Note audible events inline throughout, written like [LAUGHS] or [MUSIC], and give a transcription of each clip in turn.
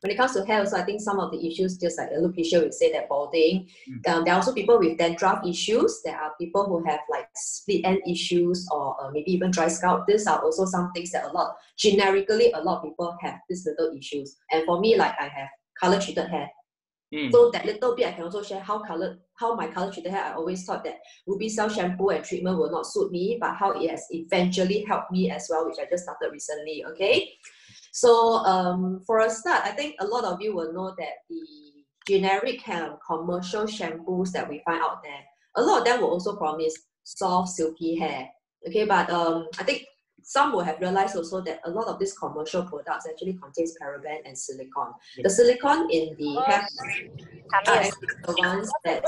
when it comes to hair, also I think some of the issues, just like alopecia, we say that balding. Mm. Um, there are also people with dandruff issues. There are people who have like split end issues or uh, maybe even dry scalp. These are also some things that a lot generically a lot of people have these little issues. And for me, like I have color treated hair. Mm. So that little bit I can also share how color how my color treated hair. I always thought that Ruby Cell shampoo and treatment will not suit me, but how it has eventually helped me as well, which I just started recently. Okay. So um, for a start, I think a lot of you will know that the generic kind of commercial shampoos that we find out there, a lot of them will also promise soft, silky hair. Okay, but um, I think some will have realized also that a lot of these commercial products actually contains paraben and silicone. The silicone in the oh, hair are the ones that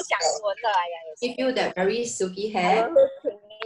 give you that very silky hair.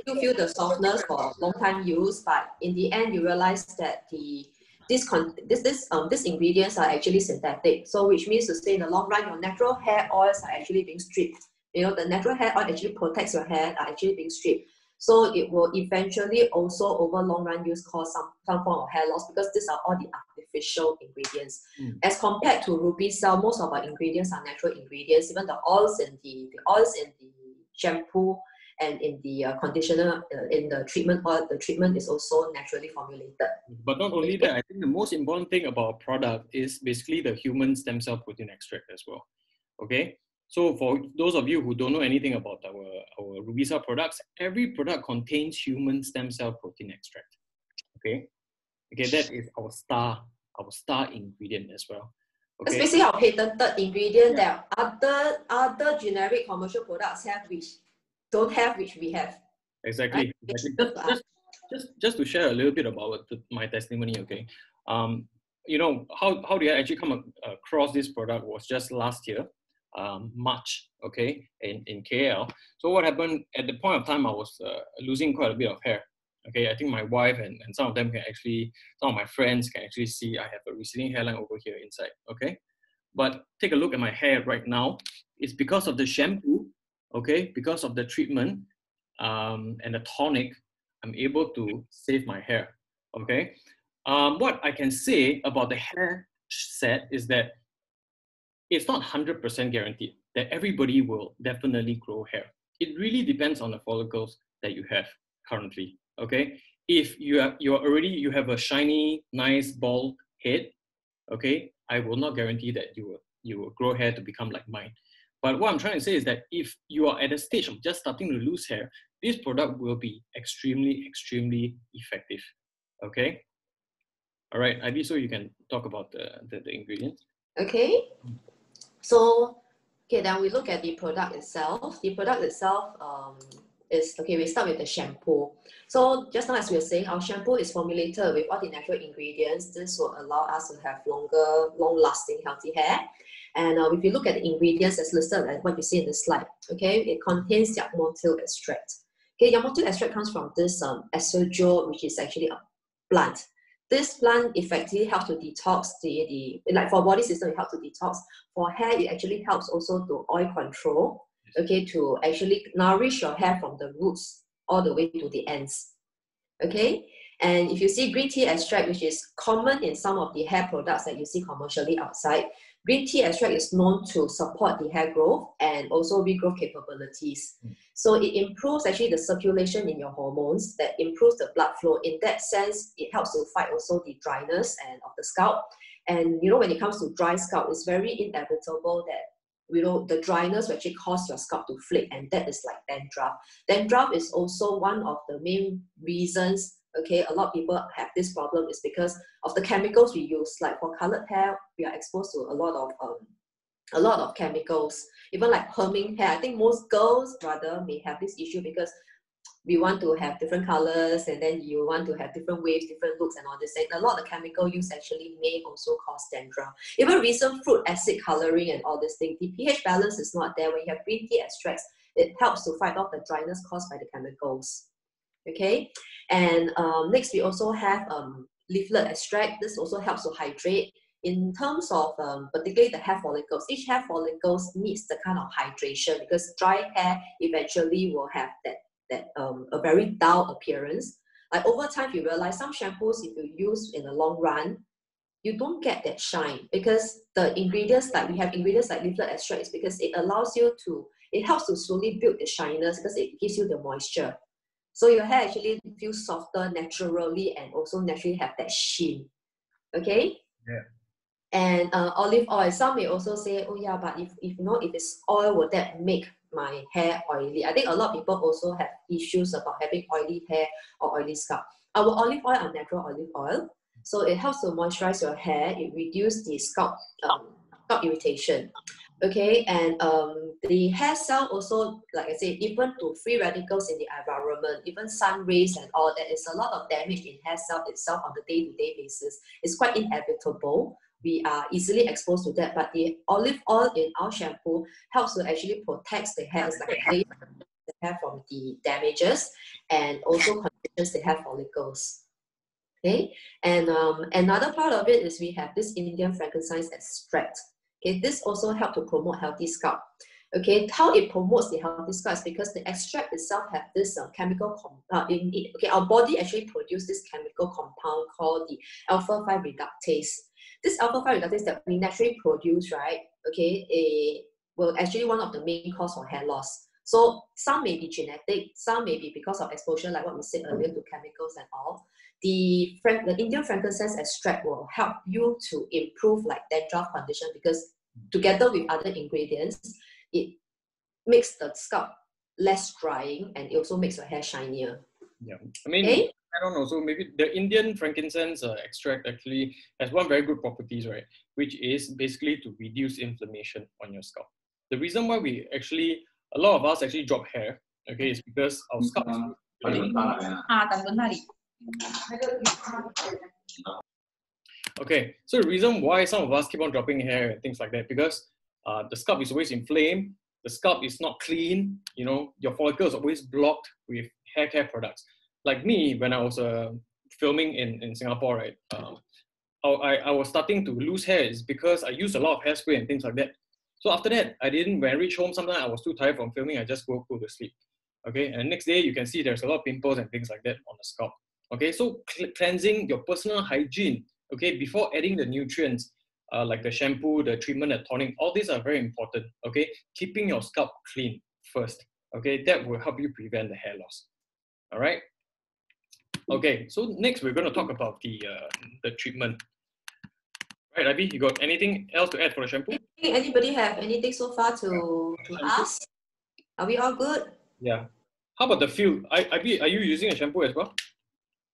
You feel the softness for long time use, but in the end you realize that the this con- this this um these ingredients are actually synthetic. So which means to say in the long run, your natural hair oils are actually being stripped. You know, the natural hair oil actually protects your hair are actually being stripped. So it will eventually also over long run use cause some, some form of hair loss because these are all the artificial ingredients. Mm. As compared to Ruby Cell, most of our ingredients are natural ingredients. Even the oils in the, the oils in the shampoo and in the uh, conditioner uh, in the treatment oil the treatment is also naturally formulated but not only that i think the most important thing about a product is basically the human stem cell protein extract as well okay so for those of you who don't know anything about our, our Ruby Cell products, every product contains human stem cell protein extract. Okay, okay, that is our star, our star ingredient as well. Okay. It's basically our patented ingredient yeah. that other other generic commercial products have, which don't have, which we have. Exactly. Right? exactly. Just, just, just to share a little bit about my testimony, okay. Um, you know how how did I actually come across this product was just last year um, March, okay, in, in KL. So what happened at the point of time, I was uh, losing quite a bit of hair. Okay, I think my wife and, and some of them can actually, some of my friends can actually see I have a receding hairline over here inside, okay? But take a look at my hair right now. It's because of the shampoo, okay, because of the treatment um, and the tonic, I'm able to save my hair, okay? Um, what I can say about the hair set is that it's not 100% guaranteed that everybody will definitely grow hair. It really depends on the follicles that you have currently. Okay, if you are you are already you have a shiny, nice bald head, okay, I will not guarantee that you will you will grow hair to become like mine. But what I'm trying to say is that if you are at a stage of just starting to lose hair, this product will be extremely, extremely effective. Okay. All right, Ivy, so you can talk about the, the, the ingredients. Okay. So, okay, then we look at the product itself. The product itself um, is, okay, we start with the shampoo. So just now as we were saying, our shampoo is formulated with all the natural ingredients. This will allow us to have longer, long-lasting, healthy hair. And uh, if you look at the ingredients as listed, like what you see in the slide, okay, it contains Yangmotil extract. Okay, Yangmotil extract comes from this um, which is actually a plant this plant effectively helps to detox the, the like for body system it helps to detox for hair it actually helps also to oil control okay to actually nourish your hair from the roots all the way to the ends okay and if you see green tea extract which is common in some of the hair products that you see commercially outside Green tea extract is known to support the hair growth and also regrowth capabilities. Mm. So it improves actually the circulation in your hormones that improves the blood flow. In that sense, it helps to fight also the dryness and of the scalp. And you know, when it comes to dry scalp, it's very inevitable that you know the dryness will actually cause your scalp to flake, and that is like dandruff. Dandruff is also one of the main reasons okay, a lot of people have this problem is because of the chemicals we use. Like for colored hair, we are exposed to a lot of um, a lot of chemicals. Even like perming hair, I think most girls rather may have this issue because we want to have different colors and then you want to have different waves, different looks and all this. And a lot of chemical use actually may also cause dandruff. Even recent fruit acid coloring and all this thing, the pH balance is not there. When you have green tea extracts, it helps to fight off the dryness caused by the chemicals okay? And um, next, we also have um, leaflet extract. This also helps to hydrate. In terms of um, particularly the hair follicles, each hair follicles needs the kind of hydration because dry hair eventually will have that, that um, a very dull appearance. Like over time, you realize some shampoos, if you use in the long run, you don't get that shine because the ingredients like we have ingredients like leaflet extract is because it allows you to it helps to slowly build the shyness because it gives you the moisture. So your hair actually feels softer naturally and also naturally have that sheen. Okay? Yeah. And uh, olive oil, some may also say, oh yeah, but if, if you know if it's oil, would that make my hair oily? I think a lot of people also have issues about having oily hair or oily scalp. Our olive oil are natural olive oil. So it helps to moisturize your hair. It reduces the scalp, um, scalp irritation. Okay, and um, the hair cell also, like I said, even to free radicals in the environment, even sun rays and all, there is a lot of damage in hair cell itself on the day-to-day basis. It's quite inevitable. We are easily exposed to that, but the olive oil in our shampoo helps to actually protect the hair, like the hair from the damages and also conditions the hair follicles. Okay, and um, another part of it is we have this Indian frankincense extract. Okay, this also help to promote healthy scalp. Okay, how it promotes the healthy scalp is because the extract itself have this uh, chemical compound uh. Okay, our body actually produce this chemical compound called the alpha 5 reductase. This alpha 5 reductase that we naturally produce, right? Okay, a, will actually one of the main cause for hair loss. So some may be genetic, some may be because of exposure, like what we said earlier, to chemicals and all. The, the Indian frankincense extract will help you to improve like dandruff condition because together with other ingredients, it makes the scalp less drying and it also makes your hair shinier. Yeah, I mean, okay? I don't know. So maybe the Indian frankincense uh, extract actually has one very good properties, right? Which is basically to reduce inflammation on your scalp. The reason why we actually, a lot of us actually drop hair, okay, is because our scalp is really Okay, so the reason why some of us keep on dropping hair and things like that, because uh, the scalp is always inflamed, the scalp is not clean, you know, your follicles are always blocked with hair care products. Like me, when I was uh, filming in, in Singapore, right, uh, I, I was starting to lose hair is because I used a lot of hairspray and things like that. So after that, I didn't, when I reach home, sometimes I was too tired from filming, I just go, go to sleep. Okay, and next day you can see there's a lot of pimples and things like that on the scalp. Okay, so cleansing your personal hygiene, okay, before adding the nutrients, uh, like the shampoo, the treatment, the tonic, all these are very important, okay? Keeping your scalp clean first, okay? That will help you prevent the hair loss, all right? Okay, so next we're going to talk about the, uh, the treatment. Right, Ivy, you got anything else to add for the shampoo? Anybody have anything so far to, to ask? Are we all good? Yeah. How about the feel? I, Ivy, are you using a shampoo as well?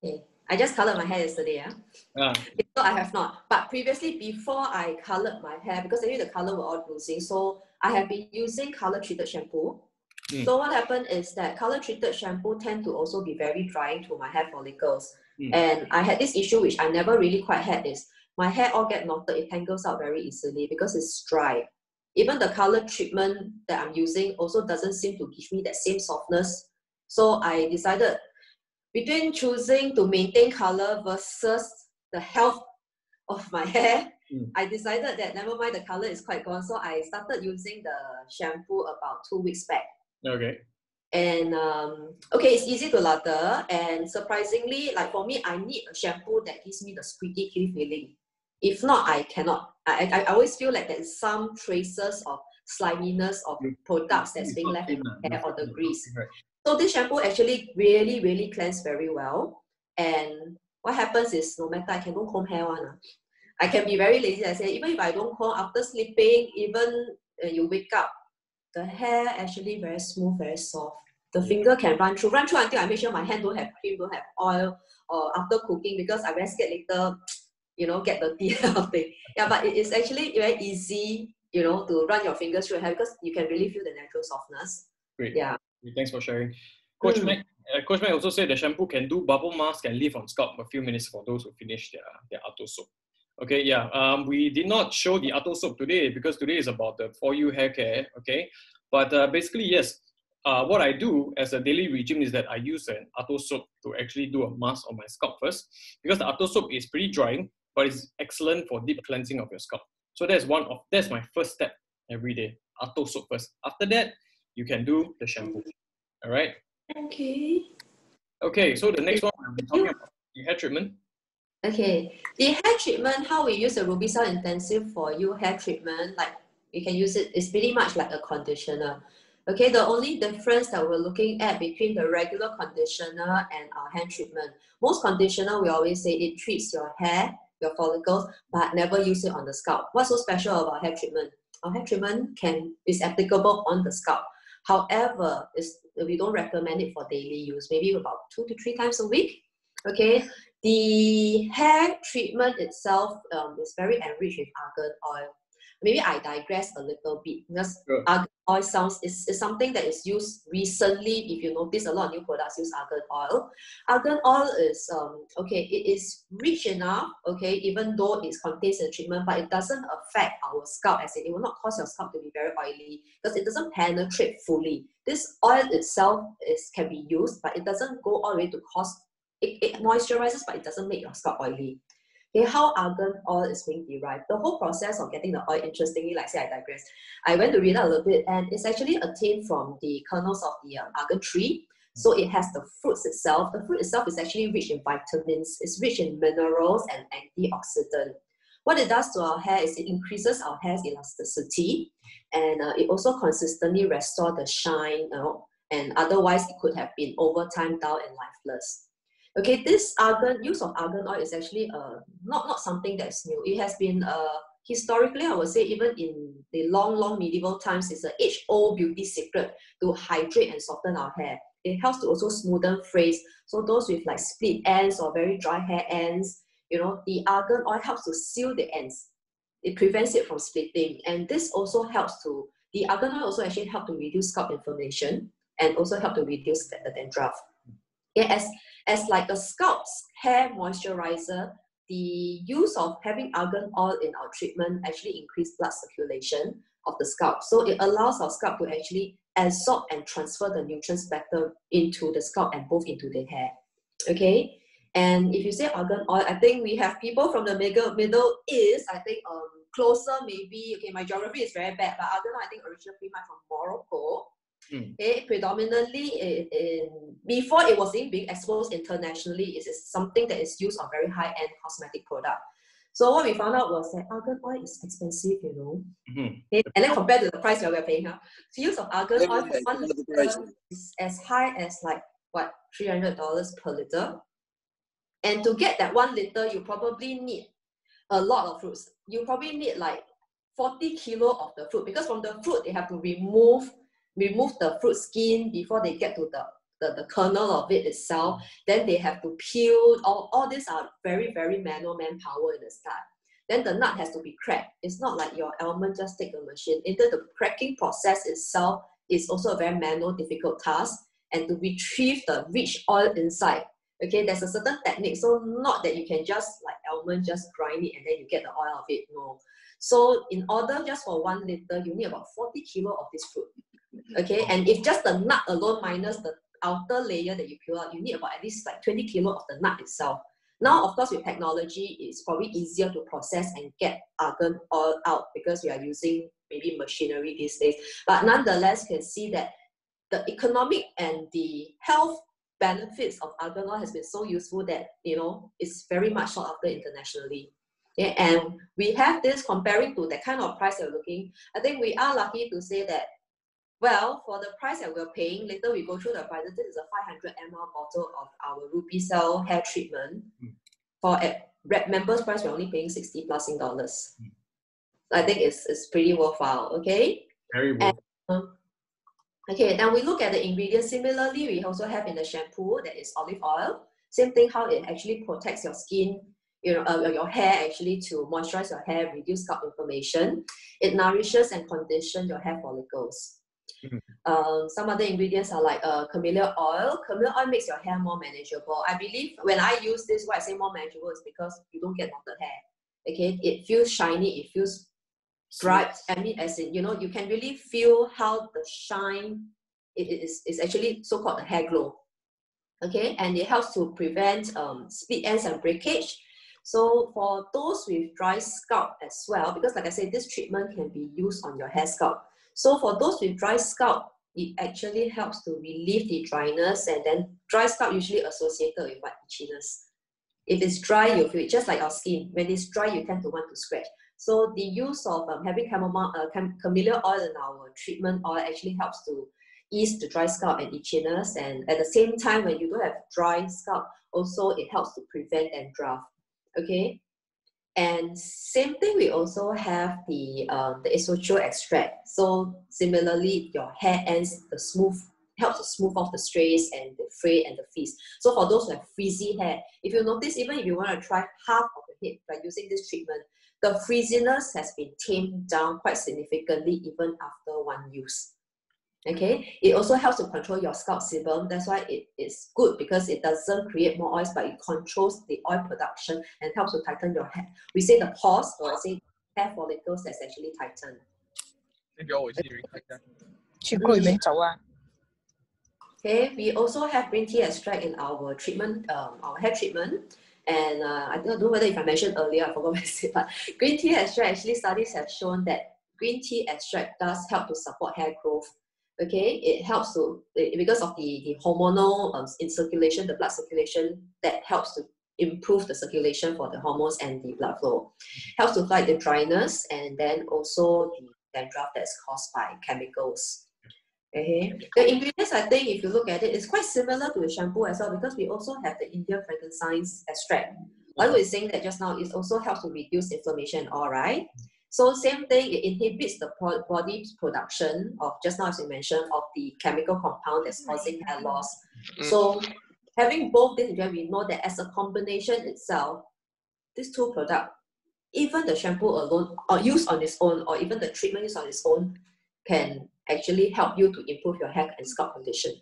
Okay. I just colored my hair yesterday. Yeah? Uh. So I have not. But previously, before I colored my hair, because I knew the color were all losing, so I have been using color treated shampoo. Mm. So what happened is that color treated shampoo tend to also be very drying to my hair follicles. Mm. And I had this issue which I never really quite had is my hair all get knotted, it tangles out very easily because it's dry. Even the color treatment that I'm using also doesn't seem to give me that same softness. So I decided between choosing to maintain color versus the health of my [LAUGHS] hair, mm. I decided that never mind, the color is quite gone. So I started using the shampoo about two weeks back. Okay. And um, okay, it's easy to lather. And surprisingly, like for me, I need a shampoo that gives me the squeaky clean feeling. If not, I cannot. I, I, I always feel like there's some traces of sliminess of products that's being left in the hair or the grease. So this shampoo actually really, really cleans very well. And what happens is no matter I can don't comb hair one. Uh, I can be very lazy. I say even if I don't comb after sleeping, even uh, you wake up, the hair actually very smooth, very soft. The finger can run through, run through until I make sure my hand don't have cream, don't have oil, or after cooking because I very scared later, [TSK] you know, get [LAUGHS] the tea of thing. Yeah, but it is actually very easy, you know, to run your fingers through your hair because you can really feel the natural softness. Great. Yeah. Thanks for sharing. Coach mm. Mac, uh, Coach Mac also said the shampoo can do bubble mask and leave on scalp a few minutes for those who finish their, their Ato soap. Okay, yeah. Um, we did not show the Ato soap today because today is about the 4U hair care. Okay, but uh, basically yes. Uh, what I do as a daily regime is that I use an Ato soap to actually do a mask on my scalp first because the Ato soap is pretty drying, but it's excellent for deep cleansing of your scalp. So that's one of that's my first step every day. Ato soap first. After that, you can do the shampoo. All right. Okay. Okay, so the next one we'll be talking about the hair treatment. Okay, the hair treatment, how we use the Ruby Cell Intensive 4U hair treatment, like you can use it, it's pretty much like a conditioner. Okay, the only difference that we're looking at between the regular conditioner and our hair treatment, most conditioner, we always say it treats your hair, your follicles, but never use it on the scalp. What's so special about hair treatment? Our hair treatment can is applicable on the scalp. However, we don't recommend it for daily use, maybe about two to three times a week. Okay, the hair treatment itself um, is very enriched with argan oil. Maybe I digress a little bit because sure. argan oil sounds is, is something that is used recently. If you notice, a lot of new products use argan oil. Argan oil is um, okay. It is rich enough. Okay, even though it contains a treatment, but it doesn't affect our scalp. As it, it will not cause your scalp to be very oily because it doesn't penetrate fully. This oil itself is can be used, but it doesn't go all the way to cause it, it moisturizes, but it doesn't make your scalp oily. Okay, how argan oil is being derived. The whole process of getting the oil, interestingly, like say I digress, I went to read out a little bit, and it's actually obtained from the kernels of the uh, argan tree. So it has the fruits itself. The fruit itself is actually rich in vitamins, it's rich in minerals and antioxidant. What it does to our hair is it increases our hair's elasticity and uh, it also consistently restores the shine, you know, and otherwise it could have been over time dull and lifeless. Okay, this argan use of argan oil is actually uh, not, not something that's new. It has been uh, historically, I would say, even in the long, long medieval times, it's an age-old beauty secret to hydrate and soften our hair. It helps to also smoothen frizz. So those with like split ends or very dry hair ends, you know, the argan oil helps to seal the ends. It prevents it from splitting. And this also helps to, the argan oil also actually help to reduce scalp inflammation and also help to reduce the dandruff. Yeah, as as like a scalp's hair moisturizer, the use of having argan oil in our treatment actually increase blood circulation of the scalp. So it allows our scalp to actually absorb and transfer the nutrients better into the scalp and both into the hair. Okay. And if you say argan oil, I think we have people from the middle, middle East, I think um, closer maybe, okay, my geography is very bad, but argan oil, I think originally much from Morocco. Mm. Okay, predominantly in, in, before it was being exposed internationally, it is something that is used on very high-end cosmetic product. So what we found out was that argan oil is expensive, you know. Mm-hmm. Okay? And then compared to the price that we're paying, huh? the use of argan oil one liter is as high as like what three hundred dollars per liter. And to get that one liter, you probably need a lot of fruits. You probably need like 40 kilo of the fruit because from the fruit they have to remove remove the fruit skin before they get to the, the, the kernel of it itself. Then they have to peel. All, all these are very, very manual manpower in the start. Then the nut has to be cracked. It's not like your almond just take a machine. Into the cracking process itself is also a very manual, difficult task. And to retrieve the rich oil inside, okay, there's a certain technique. So not that you can just like almond, just grind it and then you get the oil of it. No. So in order just for one liter, you need about 40 kilo of this fruit. Okay, oh. and if just the nut alone minus the outer layer that you peel out, you need about at least like 20 kilo of the nut itself. Now, of course, with technology, it's probably easier to process and get argan oil out because we are using maybe machinery these days. But nonetheless, you can see that the economic and the health benefits of argan oil has been so useful that you know it's very much sought after internationally. Yeah, and we have this comparing to the kind of price you're looking. I think we are lucky to say that well, for the price that we're paying, later we go through the prices. This is a 500 ml bottle of our Ruby Cell hair treatment. Mm. For at members price, we're only paying 60 plus in dollars. Mm. I think it's, it's pretty worthwhile, okay? Very worthwhile. And, okay, then we look at the ingredients. Similarly, we also have in the shampoo that is olive oil. Same thing, how it actually protects your skin you know, uh, your hair actually to moisturize your hair, reduce scalp inflammation. It nourishes and conditions your hair follicles. Mm-hmm. Um, some other ingredients are like uh, camellia oil. Camellia oil makes your hair more manageable. I believe when I use this, why I say more manageable is because you don't get knotted hair. Okay, it feels shiny, it feels bright. I mean, as in, you know, you can really feel how the shine it is, is actually so-called the hair glow. Okay, and it helps to prevent um, split ends and breakage. So for those with dry scalp as well, because like I said, this treatment can be used on your hair scalp. So for those with dry scalp, it actually helps to relieve the dryness and then dry scalp usually associated with what itchiness. If it's dry, you feel it, just like our skin. When it's dry, you tend to want to scratch. So the use of um, having chamomile, uh, cam- camellia oil in our treatment oil actually helps to ease the dry scalp and itchiness. And at the same time, when you don't have dry scalp, also it helps to prevent dandruff. Okay. And same thing, we also have the um, the isotrio extract. So similarly, your hair ends the smooth helps to smooth off the strays and the fray and the frizz. So for those who have frizzy hair, if you notice, even if you want to try half of the head by using this treatment, the frizziness has been tamed down quite significantly even after one use okay? It also helps to control your scalp sebum. That's why it is good because it doesn't create more oils but it controls the oil production and helps to tighten your hair. We say the pores or I say hair follicles that's actually tightened. Mm-hmm. Okay we also have green tea extract in our treatment um, our hair treatment. And uh, I don't know whether if I mentioned earlier, I forgot [LAUGHS] what I said, but green tea extract actually studies have shown that green tea extract does help to support hair growth. Okay, it helps to, it- because of the, the hormonal um, in circulation, the blood circulation, that helps to improve the circulation for the hormones and the blood flow. Helps to fight the dryness and then also the dandruff that's caused by chemicals. Okay. The ingredients, I think, if you look at it, it's quite similar to the shampoo as well because we also have the Indian frankincense extract. Like we were saying that just now, it also helps to reduce inflammation, all right? So same thing, it inhibits the pro- body's production of, just now as we mentioned, of the chemical compound that's causing hair loss. So having both these together, we know that as a combination itself, these two products, even the shampoo alone or used on its own, or even the treatment used on its own, can actually help you to improve your hair and scalp condition.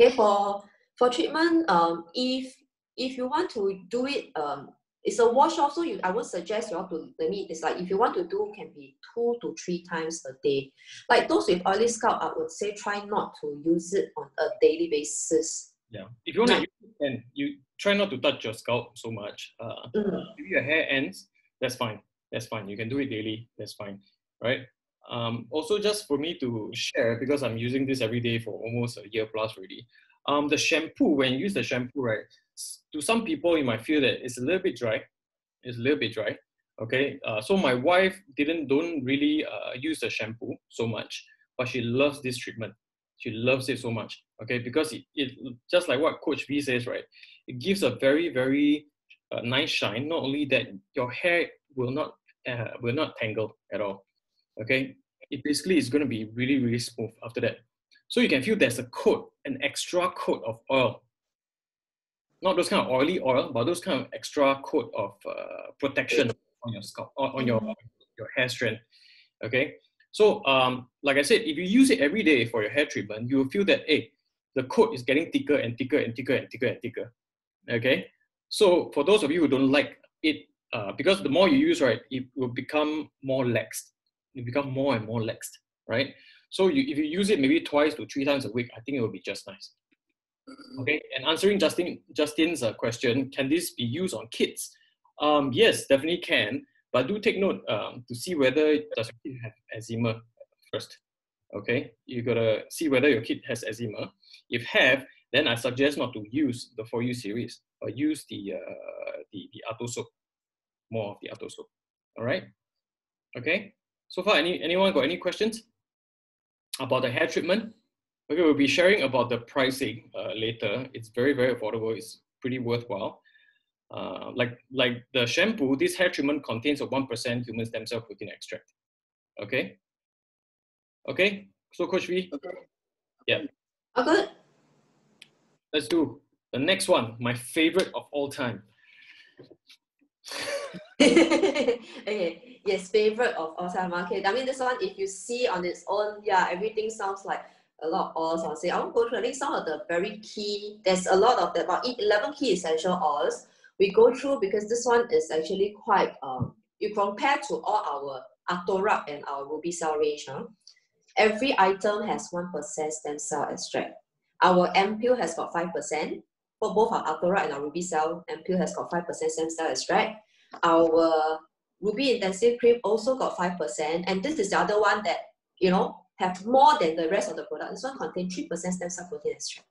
Okay, for for treatment, um, if if you want to do it, um, it's a wash off. So you, I would suggest you all to let me. It's like if you want to do, can be two to three times a day. Like those with oily scalp, I would say try not to use it on a daily basis. Yeah. If you want to use it, and you try not to touch your scalp so much. Uh, Mm. if your hair ends, that's fine. That's fine. You can do it daily. That's fine. Right. Um, also, just for me to share, because I'm using this every day for almost a year plus already. Um, the shampoo, when you use the shampoo, right, to some people you might feel that it's a little bit dry. It's a little bit dry. Okay. Uh, so my wife didn't don't really uh, use the shampoo so much, but she loves this treatment. She loves it so much. Okay, because it, it just like what Coach V says, right? It gives a very very uh, nice shine. Not only that, your hair will not uh, will not tangle at all. Okay, it basically is going to be really really smooth after that. So you can feel there's a coat, an extra coat of oil. Not those kind of oily oil, but those kind of extra coat of uh, protection on your scalp, on, your your hair strand. Okay, so um, like I said, if you use it every day for your hair treatment, you will feel that hey, the coat is getting thicker and thicker and thicker and thicker and thicker. Okay, so for those of you who don't like it, uh, because the more you use, right, it will become more laxed. It become more and more laxed, right? So you, if you use it maybe twice to three times a week, I think it will be just nice. Okay, and answering Justin Justin's uh, question, can this be used on kids? Um, yes, definitely can, but do take note um, to see whether does your kid have eczema first. Okay, you gotta see whether your kid has eczema. If have, then I suggest not to use the 4U series, but use the uh, the the Ato soap, more of the Ato soap. All right. Okay. So far, any anyone got any questions about the hair treatment? Okay, we'll be sharing about the pricing uh, later. It's very very affordable. It's pretty worthwhile. Uh, like like the shampoo, this hair treatment contains a one percent human stem cell protein extract. Okay. Okay. So Coach V, Oh, good. let's do the next one. My favorite of all time. [LAUGHS] okay, yes, favorite of all time Okay. I mean, this one, if you see on its own, yeah, everything sounds like a lot of oils. I'll say I won't go through. I think some of the very key. There's a lot of the about eleven key essential oils we go through because this one is actually quite. Um, you compare to all our Atorap and our Ruby Cell range. Huh? Every item has one percent stem cell extract. Our Ampule has got five percent. For both our Atorap and our Ruby Cell, Ampule has got five percent stem cell extract our Ruby Intensive Cream also got 5%. And this is the other one that, you know, have more than the rest of the product. This one contains 3% stem cell protein extract,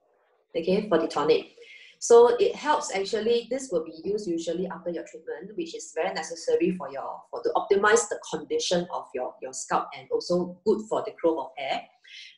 okay, for the tonic. So it helps actually, this will be used usually after your treatment, which is very necessary for your, for to optimize the condition of your, your scalp and also good for the growth of hair.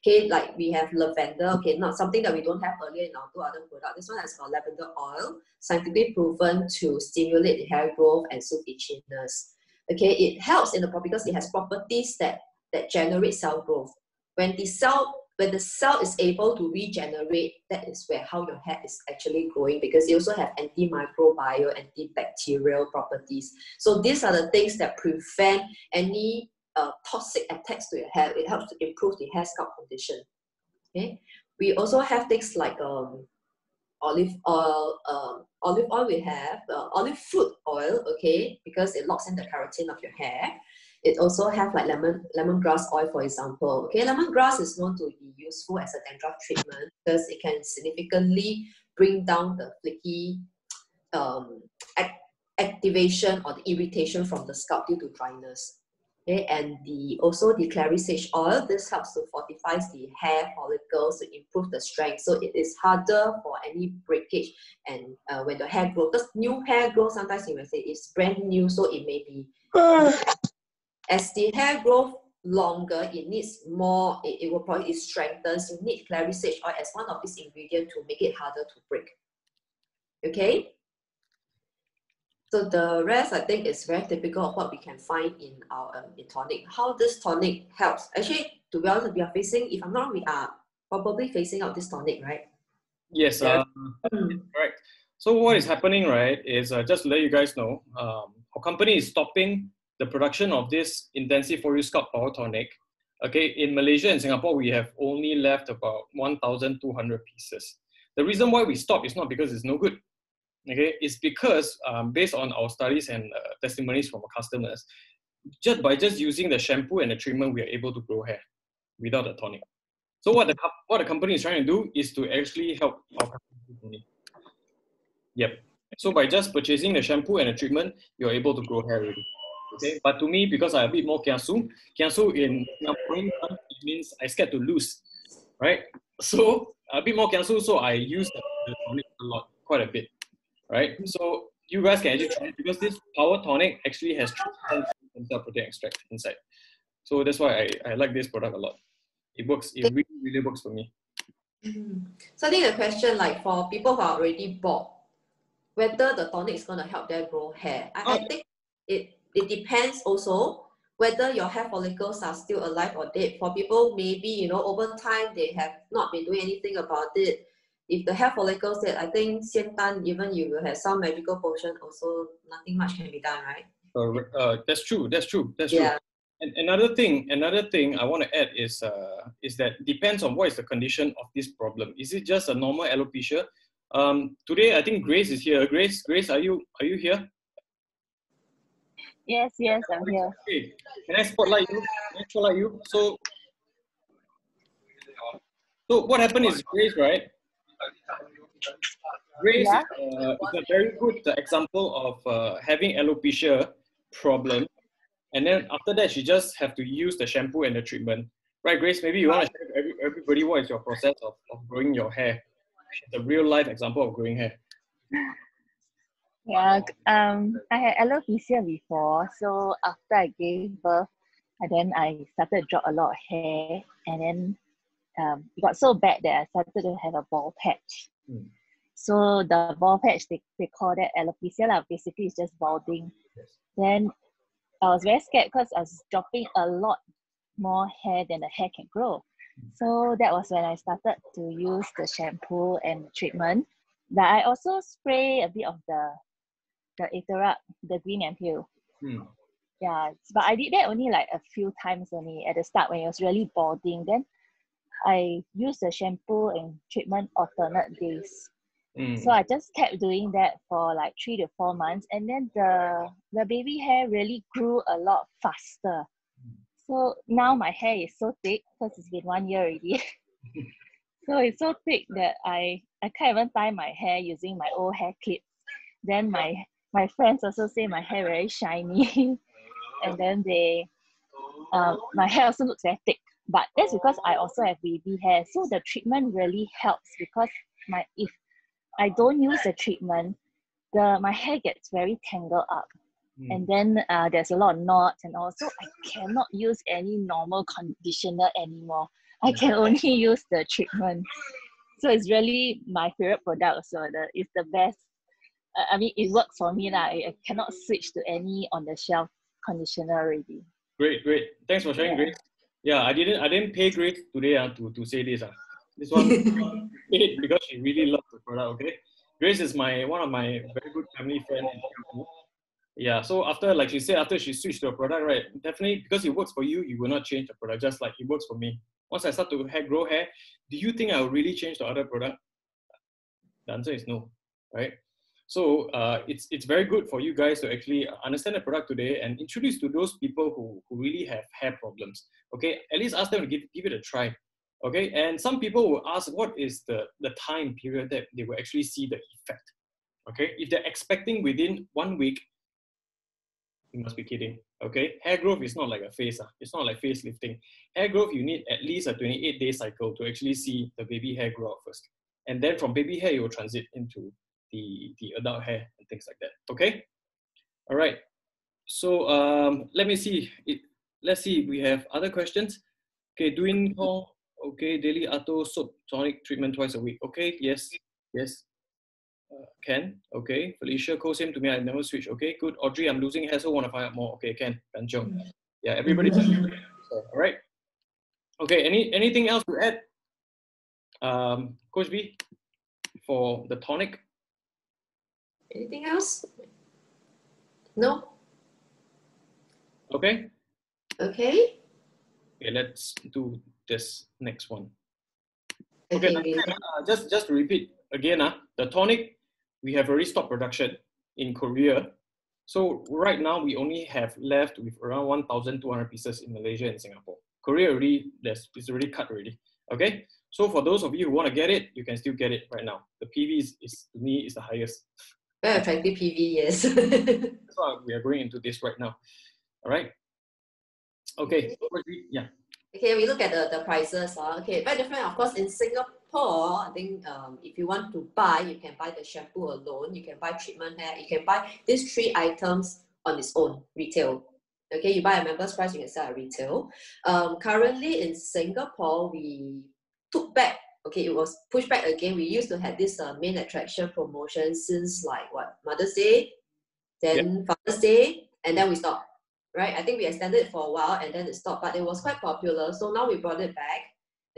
Okay, like we have lavender, okay, not something that we don't have earlier in our two other products. This one has got lavender oil, scientifically proven to stimulate the hair growth and soothe itchiness. Okay, it helps in the because it has properties that, that generate cell growth. When the cell when the cell is able to regenerate, that is where how your hair is actually growing because they also have antimicrobial, antibacterial properties. So these are the things that prevent any uh, toxic attacks to your hair. It helps to improve the hair scalp condition. Okay. We also have things like um, olive oil. Um, olive oil we have uh, olive fruit oil. Okay, because it locks in the keratin of your hair. It also have like lemon lemongrass oil, for example. Okay, lemongrass is known to be useful as a dandruff treatment because it can significantly bring down the flaky um, act activation or the irritation from the scalp due to dryness. Okay, and the also the clary sage oil. This helps to fortify the hair follicles to improve the strength. So it is harder for any breakage and uh, when the hair grows. Because new hair grows, sometimes you may say it's brand new, so it may be as the hair grows longer, it needs more, it, it will probably it strengthens. You need clary sage oil as one of these ingredients to make it harder to break. Okay? So the rest, I think, is very typical of what we can find in our um, in tonic. How this tonic helps. Actually, to be honest, we are facing, if I'm not wrong, we are probably facing out this tonic, right? Yes, uh, correct. So what is happening, right, is uh, just to let you guys know, um, our company is stopping the production of this intensive scalp power tonic. Okay, in Malaysia and Singapore, we have only left about 1,200 pieces. The reason why we stopped is not because it's no good. Okay, it's because um, based on our studies and uh, testimonies from our customers, just by just using the shampoo and the treatment, we are able to grow hair without the tonic. So what the what the company is trying to do is to actually help our customers. Yep. So by just purchasing the shampoo and the treatment, you're able to grow hair already. Okay, but to me, because I'm a bit more kiasu, kiasu in Singaporean it means I scared to lose, right? So a bit more kiasu, so I use the, tonic a lot, quite a bit, right? So you guys can actually try it because this power tonic actually has protein extract inside. So that's why I, I like this product a lot. It works, it really, really works for me. Mm-hmm. So I think the question like for people who are already bought, whether the tonic is going to help them grow hair. I, I oh. think it it depends also whether your hair follicles are still alive or dead. For people, maybe, you know, over time they have not been doing anything about it. If the hair follicles dead, I think Xian even you will have some magical potion, also nothing much can be done, right? Uh, uh, that's true. That's true. That's yeah. true. And another thing, another thing I want to add is uh, is that depends on what is the condition of this problem. Is it just a normal alopecia? Um, today I think Grace is here. Grace, Grace, are you are you here? Yes, yes, I'm here. Okay. Can I spotlight you? Can I spotlight you? So, so what happened is Grace, right? Grace yeah. uh, is a very good example of uh, having alopecia problem. And then after that, she just have to use the shampoo and the treatment. Right, Grace, maybe you want to share with everybody what is your process of, of growing your hair. The real life example of growing hair. Yeah, um, I had alopecia before. So after I gave birth, and then I started to drop a lot of hair, and then um, it got so bad that I started to have a bald patch. Mm. So the bald patch, they, they call that alopecia. Like, basically, it's just balding. Yes. Then I was very scared because I was dropping a lot more hair than the hair can grow. Hmm. So that was when I started to use the shampoo and treatment. But I also spray a bit of the the Aerotude, the green and pale. Hmm. Yeah, but I did that only like a few times only at the start when it was really balding. Then I used the shampoo and treatment alternate days. Mm. So I just kept doing that for like three to four months, and then the the baby hair really grew a lot faster. So now my hair is so thick because it's been one year already. [LAUGHS] so it's so thick that I I can't even tie my hair using my old hair clip. Then my my friends also say my hair very shiny [LAUGHS] and then they um, my hair also looks very thick but that's because I also have baby hair so the treatment really helps because my if I don't use the treatment, the my hair gets very tangled up. Hmm. And then uh, there's a lot of knots and also I cannot use any normal conditioner anymore. I can [LAUGHS] only use the treatment. So it's really my favorite product. So the it's the best. I mean, it works for me lah. I, I cannot switch to any on the shelf conditioner already. Great, great. Thanks for sharing, Yeah. Grace. Yeah, I didn't I didn't pay Grace today uh, to, to say this. Uh. This one [LAUGHS] [LAUGHS] paid because she really loves the product, okay? Grace is my one of my very good family friend. Yeah, so after like she said, after she switched to a product, right? Definitely because it works for you, you will not change the product, just like it works for me. Once I start to hair, grow hair, do you think I will really change the other product? The answer is no, right? So uh, it's it's very good for you guys to actually understand the product today and introduce to those people who, who really have hair problems. Okay, at least ask them to give, give it a try. Okay, and some people will ask what is the, the time period that they will actually see the effect. Okay, if they're expecting within one week, you must be kidding. Okay, hair growth is not like a face, uh. it's not like facelifting. Hair growth, you need at least a 28 day cycle to actually see the baby hair grow out first. And then from baby hair, you will transit into the, the adult hair and things like that. Okay? All right. So um, let me see. It, let's see. We have other questions. Okay, doing call. Okay, daily auto soap tonic treatment twice a week. Okay, yes, yes. Uh, Ken, okay. Felicia, call same to me. I never switch. Okay, good. Audrey, I'm losing hair, so want to find out more. Okay, Ken, Kanchong. Yeah, everybody. [LAUGHS] All right. Okay. Any anything else to add? Um, Coach B, for the tonic. Anything else? No? Okay. Okay. Okay, let's do this next one. Okay. Okay, uh, just just to repeat again, uh, the tonic we have already stopped production in Korea. So right now we only have left with around 1,200 pieces in Malaysia and Singapore. Korea already there's it's already cut already. Okay, so for those of you who want to get it, you can still get it right now. The PV is, is to me is the highest. [LAUGHS] Very attractive PV, yes. [LAUGHS] Why we are going into this right now. All right. Okay. Yeah. Okay, we look at the, the prices. Uh, okay, very different. Of course, in Singapore, I think um, if you want to buy, you can buy the shampoo alone. You can buy treatment hair. You can buy these three items on its own, retail. Okay, you buy a member's price, you can sell at retail. Um, currently in Singapore, we took back, okay, it was pushed back again. We used to have this uh, main attraction promotion since like what, Mother's Day, then Father's Day, and then we stopped right? I think we extended it for a while and then it stopped, but it was quite popular. So now we brought it back.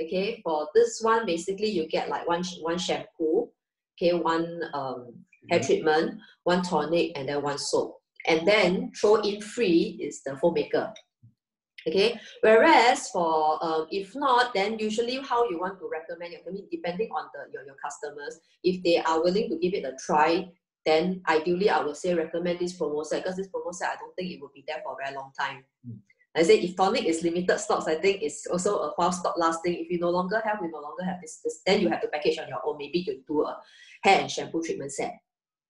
Okay, for this one, basically you get like one one shampoo, okay, one um, hair treatment, one tonic, and then one soap. And then throw in free is the foam maker. Okay, whereas for um, if not, then usually how you want to recommend your mean, depending on the your, your customers, if they are willing to give it a try, then ideally I would say recommend this promo set because this promo set I don't think it will be there for a very long time. Mm. I say if tonic is limited stocks, I think it's also a while stock lasting. If you no longer have, we no longer have this, this, then you have to package on your own. Maybe you do a hair and shampoo treatment set.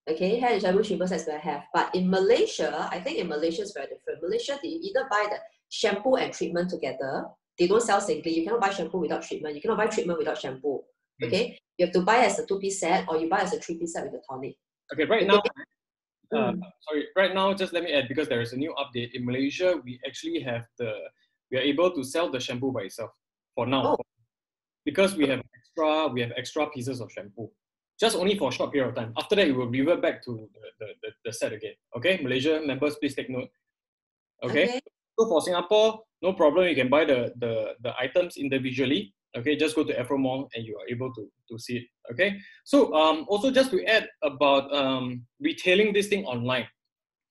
Okay, hair and shampoo treatment sets we have. But in Malaysia, I think in Malaysia it's very different. Malaysia, they either buy the shampoo and treatment together. They don't sell singly. You cannot buy shampoo without treatment. You cannot buy treatment without shampoo. Mm. Okay, you have to buy as a two-piece set or you buy as a three-piece set with a tonic. Okay, right now, uh, Mm. sorry, right now, just let me add because there is a new update in Malaysia. We actually have the we are able to sell the shampoo by itself for now Oh. because we have extra we have extra pieces of shampoo just only for a short period of time. After that, it will revert back to the, the, the, the set again. Okay, Malaysia members, please take note. Okay. So for Singapore, no problem. You can buy the the, the items individually. Okay, just go to Afro Mall and you are able to, to see it. Okay. So um, also just to add about um, retailing this thing online.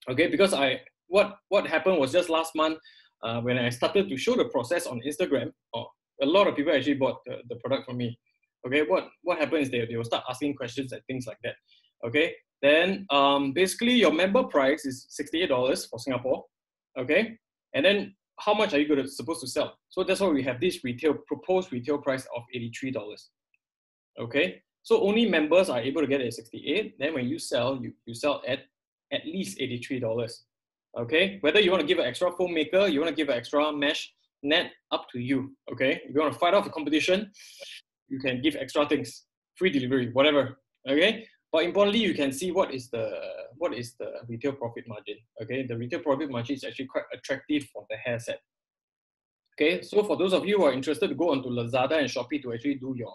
Okay, because I what what happened was just last month uh, when I started to show the process on Instagram. Oh, a lot of people actually bought the, the product from me. Okay, what what happens is they, they will start asking questions and things like that. Okay, then um, basically your member price is sixty eight dollars for Singapore. Okay, and then how much are you going to supposed to sell? So that's why we have this retail proposed retail price of eighty three dollars. Okay, so only members are able to get at sixty eight. Then when you sell, you, you sell at at least eighty three dollars. Okay, whether you want to give an extra foam maker, you want to give an extra mesh net, up to you. Okay, if you want to fight off the competition, you can give extra things, free delivery, whatever. Okay, but importantly, you can see what is the what is the retail profit margin. Okay, the retail profit margin is actually quite attractive for the hair set. Okay, so for those of you who are interested to go onto Lazada and Shopee to actually do your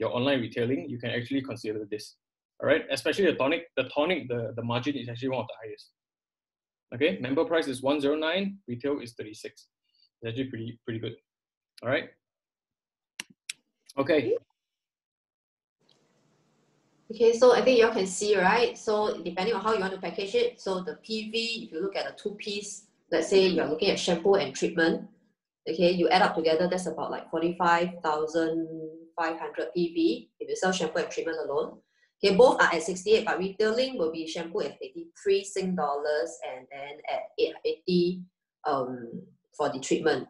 your online retailing, you can actually consider this. All right, especially the tonic, the tonic, the, the margin is actually one of the highest. Okay, member price is 109, retail is 36. It's actually pretty pretty good. All right. Okay. Okay, so I think you all can see, right? So depending on how you want to package it, so the PV, if you look at the two piece, let's say you're looking at shampoo and treatment, okay, you add up together, that's about like 45,500 PV if you sell shampoo and treatment alone. Okay, both are at 68, but retailing will be shampoo at 83 Sing dollars and then at 880 um, for the treatment.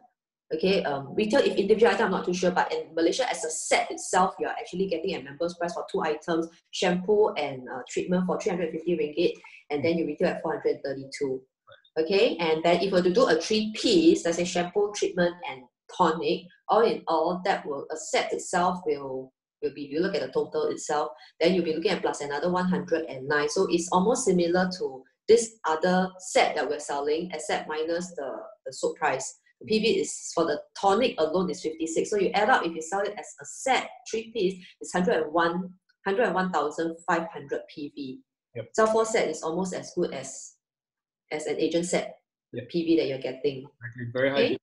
Okay, um, retail if individual item, I'm not too sure, but in Malaysia as a set itself, you're actually getting a member's price for two items, shampoo and uh, treatment for 350 ringgit, and then you retail at 432. Okay, and then if you were to do a three piece, let's say shampoo, treatment, and tonic, all in all, that will a set itself will will be, if you look at the total itself, then you'll be looking at plus another 109. So it's almost similar to this other set that we're selling, except minus the, the soap price. PV is for the tonic alone is 56. So you add up, if you sell it as a set, three piece, it's 101, 101,500 PV. Yep. So four set is almost as good as as an agent set, the Yep. PV that you're getting. Exactly, very high. Okay.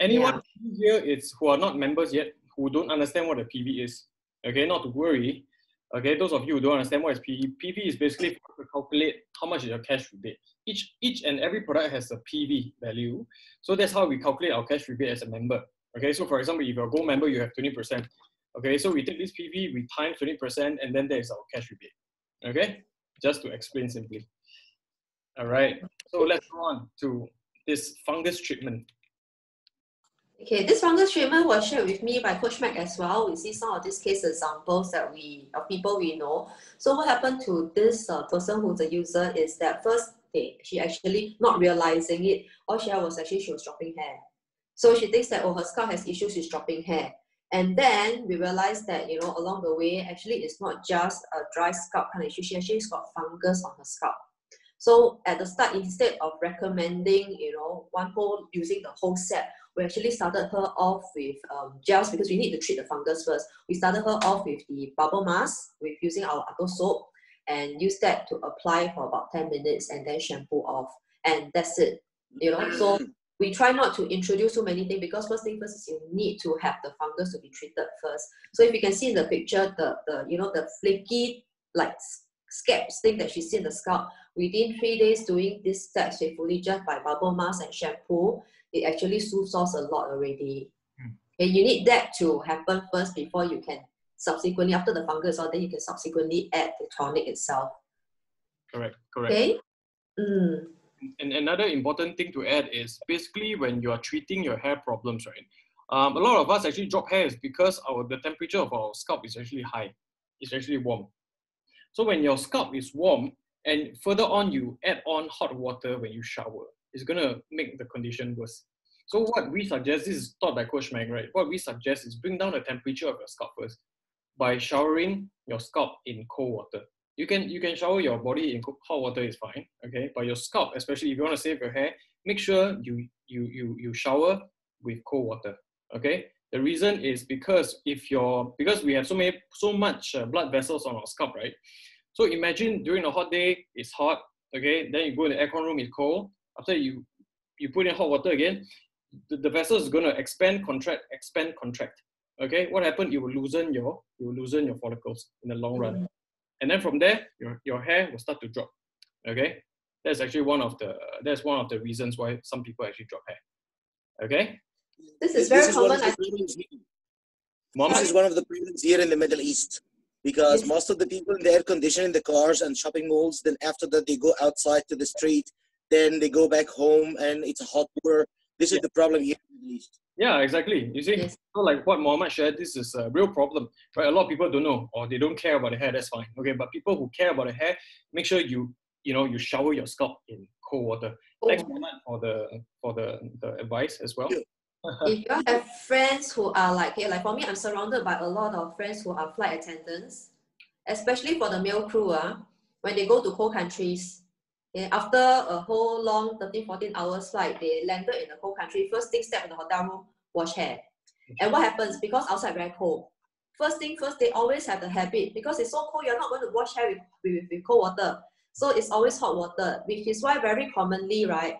Anyone here is who are not members yet, who don't understand what a PV is, okay, not to worry. Okay, those of you who don't understand what is PV, PV is basically to calculate how much is your cash rebate. Each each and every product has a PV value, so that's how we calculate our cash rebate as a member. Okay, so for example, if you're a gold member, you have 20%. Okay, so we take this PV, we times 20%, and then there's our cash rebate. Okay, just to explain simply. All right, so let's go on to this fungus treatment. Okay, this fungus treatment was shared with me by Coach Mac as well. We see some of these case examples that we of people we know. So what happened to this uh, person who's a user is that first they she actually not realizing it, all she had was actually she was dropping hair. So she thinks that oh her scalp has issues with dropping hair. And then we realized that you know along the way actually it's not just a dry scalp kind of issue. She actually got fungus on her scalp. So at the start, instead of recommending you know one whole using the whole set, we actually started her off with um, gels because we need to treat the fungus first. We started her off with the bubble mask with using our Ato soap and use that to apply for about 10 minutes and then shampoo off. And that's it. You know, so we try not to introduce too many things because first thing first is you need to have the fungus to be treated first. So if you can see in the picture, the, the you know, the flaky like scabs thing that she see in the scalp, within three days doing this steps faithfully just by bubble mask and shampoo, it actually soothes off a lot already. Hmm. Okay, you need that to happen first before you can subsequently, after the fungus, or then you can subsequently add the tonic itself. Correct, correct. Okay? Mm. And another important thing to add is basically when you are treating your hair problems, right? Um, a lot of us actually drop hairs because our the temperature of our scalp is actually high. It's actually warm. So when your scalp is warm and further on you add on hot water when you shower, it's gonna make the condition worse. So what we suggest, this is taught by Coach Mac, right? What we suggest is bring down the temperature of your scalp first by showering your scalp in cold water. You can you can shower your body in hot water is fine, okay? But your scalp, especially if you want to save your hair, make sure you you you you shower with cold water, okay? The reason is because if you're because we have so many so much uh, blood vessels on our scalp, right? So imagine during a hot day, it's hot, okay? Then you go in the aircon room, it's cold. After you you put in hot water again, the, the vessel is going to expand, contract, expand, contract. Okay, what happened? You will loosen your you will loosen your follicles in the long run, and then from there your, your hair will start to drop. Okay, that's actually one of the that's one of the reasons why some people actually drop hair. Okay, This is very this is common. of I the problems This is one of the problems here in the Middle East because Yes. most of the people in the air conditioning the cars and shopping malls. Then after that, they go outside to the street. Then they go back home and it's a hot weather. This is the problem here in the Middle East. yeah, exactly. You see, Yes. so like what Mohammed shared, this is a real problem, right? A lot of people don't know or they don't care about the hair. That's fine. Okay, but people who care about the hair, make sure you you know you shower your scalp in cold water. Thanks, Mohammed, for the for the the advice as well. Yeah. [LAUGHS] if you have friends who are like, okay, like for me, I'm surrounded by a lot of friends who are flight attendants. especially for the male crew, uh, when they go to cold countries, okay, after a whole long 13, 14 hours flight, they landed in a cold country. First thing, step in the hotel room, wash hair. And what happens? Because outside very cold. First thing first, they always have the habit because it's so cold, you're not going to wash hair with, with, with cold water. So it's always hot water, which is why very commonly, right,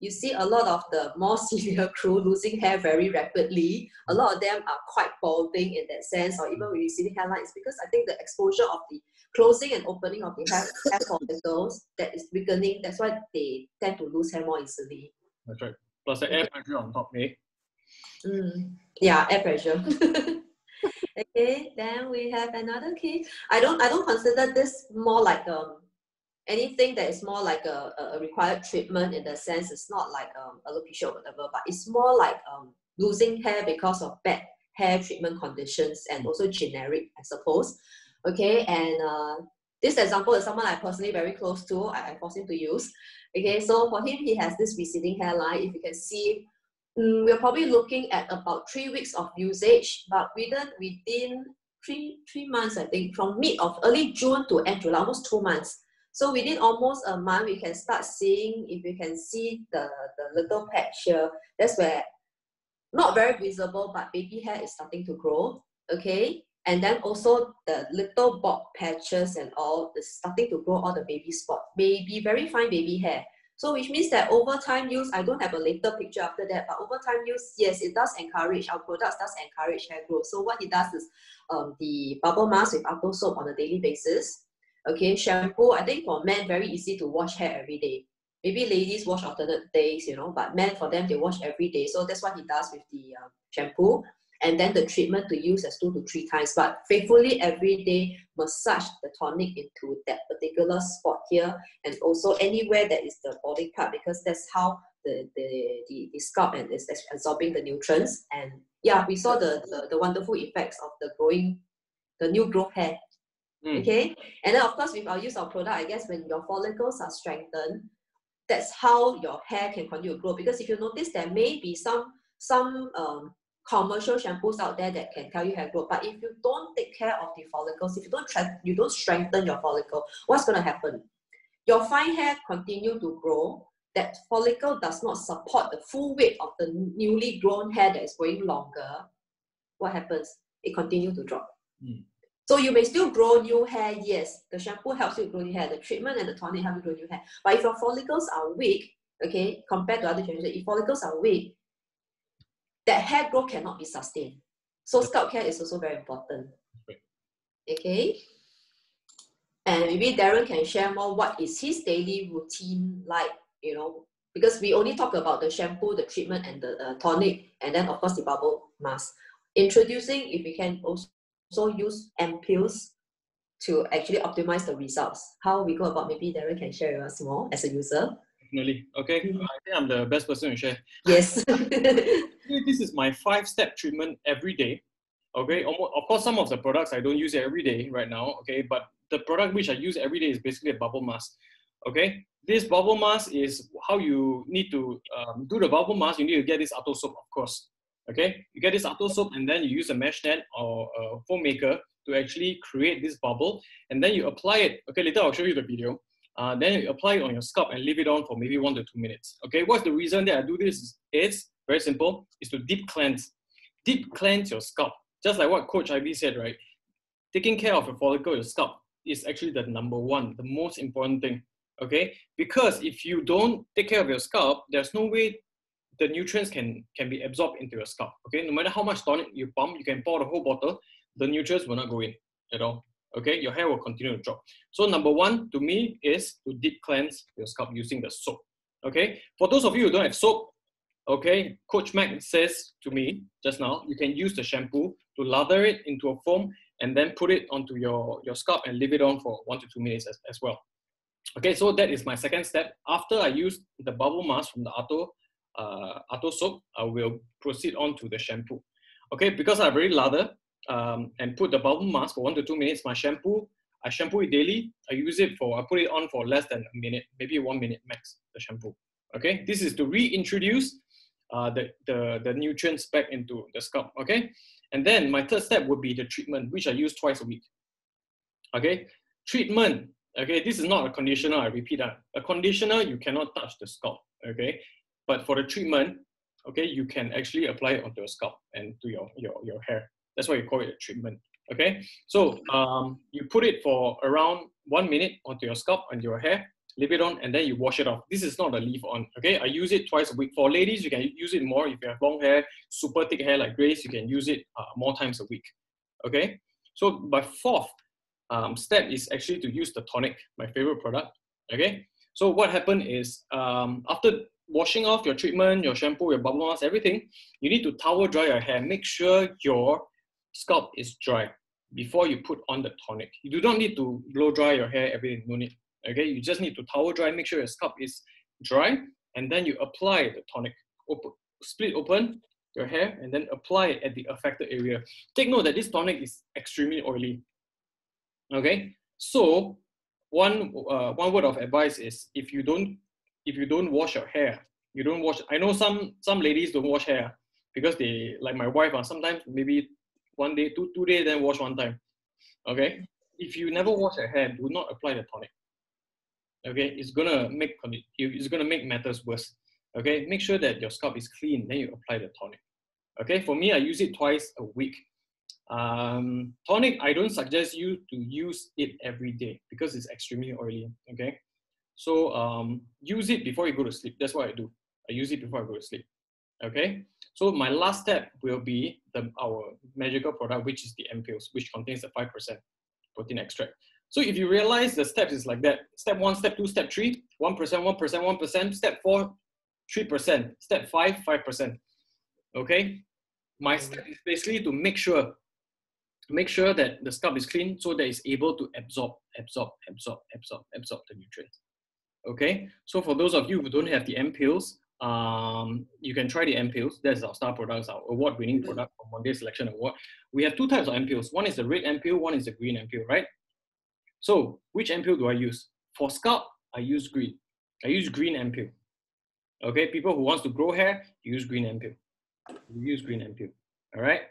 you see a lot of the more [LAUGHS] severe crew losing hair very rapidly. A lot of them are quite balding in that sense, or even receding hairlines, because I think the exposure of the closing and opening of the hair, [LAUGHS] hair follicles that is weakening. That's why they tend to lose hair more easily. That's right. Plus the air pressure on top, eh? Mm. Yeah, air pressure. [LAUGHS] okay, then we have another case. I don't I don't consider this more like um anything that is more like a, a required treatment in the sense it's not like um, alopecia or whatever, but it's more like um, losing hair because of bad hair treatment conditions and also generic, I suppose. Okay, and uh, this example is someone I personally very close to. I, I force him to use. Okay, so for him, he has this receding hairline. If you can see, mm, we're probably looking at about three weeks of usage, but within within three three months, I think, from mid of early June to end July, almost two months so within almost a month, we can start seeing, if you can see the, the little patch here, that's where, not very visible, but baby hair is starting to grow, okay? And then also the little bob patches and all is starting to grow all the baby spot, baby, very fine baby hair. So which means that over time use, I don't have a later picture after that, but over time use, yes, it does encourage, our products does encourage hair growth. So what it does is um, the bubble mask with Ato soap on a daily basis, Okay, shampoo, I think for men, very easy to wash hair every day. Maybe ladies wash alternate days, you know, but men, for them, they wash every day. So that's what he does with the uh, shampoo. And then the treatment to use as two to three times. But faithfully every day, massage the tonic into that particular spot here and also anywhere that is the body part because that's how the, the, the, the scalp and is absorbing the nutrients. And yeah, we saw the, the, the wonderful effects of the growing, the new growth hair Mm. Okay. And then of course with our use of product, I guess when your follicles are strengthened, that's how your hair can continue to grow. Because if you notice there may be some some um, commercial shampoos out there that can tell you hair growth. But if you don't take care of the follicles, if you don't try, you don't strengthen your follicle, what's going to happen? Your fine hair continue to grow. That follicle does not support the full weight of the newly grown hair that is growing longer. What happens? It continue to drop. Mm. So you may still grow new hair, yes. The shampoo helps you grow new hair. The treatment and the tonic help you grow new hair. But if your follicles are weak, okay, compared to other generations, if follicles are weak, that hair growth cannot be sustained. So scalp care is also very important. Okay. And maybe Daren can share more what is his daily routine like, you know, because we only talk about the shampoo, the treatment, and the uh, tonic, and then of course the bubble mask. Introducing, if we can also also use ampules to actually optimize the results. How we go about, maybe Daren can share with us more as a user. Definitely. Okay, mm-hmm. I think I'm the best person to share. Yes. [LAUGHS] this is my five-step treatment every day. Okay, of course, some of the products I don't use every day right now. Okay, but the product which I use every day is basically a bubble mask. Okay, this bubble mask is how you need to um, do the bubble mask. You need to get this Ato soap, of course. Okay, you get this Ato soap and then you use a mesh net or a foam maker to actually create this bubble and then you apply it. Okay, later I'll show you the video. Uh, then you apply it on your scalp and leave it on for maybe one to two minutes. Okay, what's the reason that I do this? It's very simple, is to deep cleanse. Deep cleanse your scalp. Just like what Coach Ivy said, right? Taking care of your follicle, your scalp, is actually the number one, the most important thing. Okay, because if you don't take care of your scalp, there's no way the nutrients can can be absorbed into your scalp. Okay, no matter how much tonic you pump, you can pour the whole bottle, the nutrients will not go in at all. Okay, your hair will continue to drop. So number one to me is to deep cleanse your scalp using the soap. Okay, for those of you who don't have soap, okay, Coach Mac says to me just now, you can use the shampoo to lather it into a foam and then put it onto your, your scalp and leave it on for one to two minutes as, as well. Okay, so that is my second step. After I use the bubble mask from the Ato uh, soap, I will proceed on to the shampoo. Okay, because I very lather um, and put the bubble mask for one to two minutes, my shampoo, I shampoo it daily. I use it for, I put it on for less than a minute, maybe one minute max, the shampoo. Okay, this is to reintroduce uh, the, the, the nutrients back into the scalp. Okay, and then my third step would be the treatment, which I use twice a week. Okay, treatment. Okay, this is not a conditioner. I repeat that. A conditioner you cannot touch the scalp. Okay, but for the treatment, okay, you can actually apply it onto your scalp and to your your your hair. That's why you call it a treatment. Okay, so um, you put it for around one minute onto your scalp and your hair, leave it on, and then you wash it off. This is not a leave on. Okay, I use it twice a week. For ladies, you can use it more. If you have long hair, super thick hair like Grace, you can use it uh, more times a week. Okay, so my fourth um, step is actually to use the tonic, my favorite product. Okay, so what happened is um, after washing off your treatment, your shampoo, your bubble mask, everything, you need to towel dry your hair. Make sure your scalp is dry before you put on the tonic. You do not need to blow dry your hair, everything, no need. Okay, you just need to towel dry, make sure your scalp is dry, and then you apply the tonic. Open, split open your hair and then apply it at the affected area. Take note that this tonic is extremely oily. Okay, so one uh, one word of advice is if you don't if you don't wash your hair, you don't wash. I know some some ladies don't wash hair because they like my wife. Uh, sometimes maybe one day, two two days, then wash one time. Okay, if you never wash your hair, do not apply the tonic. Okay, it's gonna make it's gonna make matters worse. Okay, make sure that your scalp is clean, then you apply the tonic. Okay, for me, I use it twice a week. Um, tonic, I don't suggest you to use it every day because it's extremely oily. Okay, so um, use it before you go to sleep. That's what I do. I use it before I go to sleep. Okay, so my last step will be the, our magical product, which is the ampules, which contains the 5% protein extract. So if you realize the steps is like that, step one, step two, step three, 1%, 1%, 1%, step four, 3%, step five, 5%. Okay, my step is basically to make sure make sure that the scalp is clean so that it's able to absorb, absorb, absorb, absorb, absorb the nutrients. Okay, so for those of you who don't have the ampules, um, you can try the ampules. That's our star products, our award-winning product from Monde Selection Award. We have two types of ampules. One is the red ampule, one is the green ampule, right? So which ampule do I use? For scalp, I use green. I use green ampule. Okay, people who wants to grow hair, use green. You use green ampule. All right.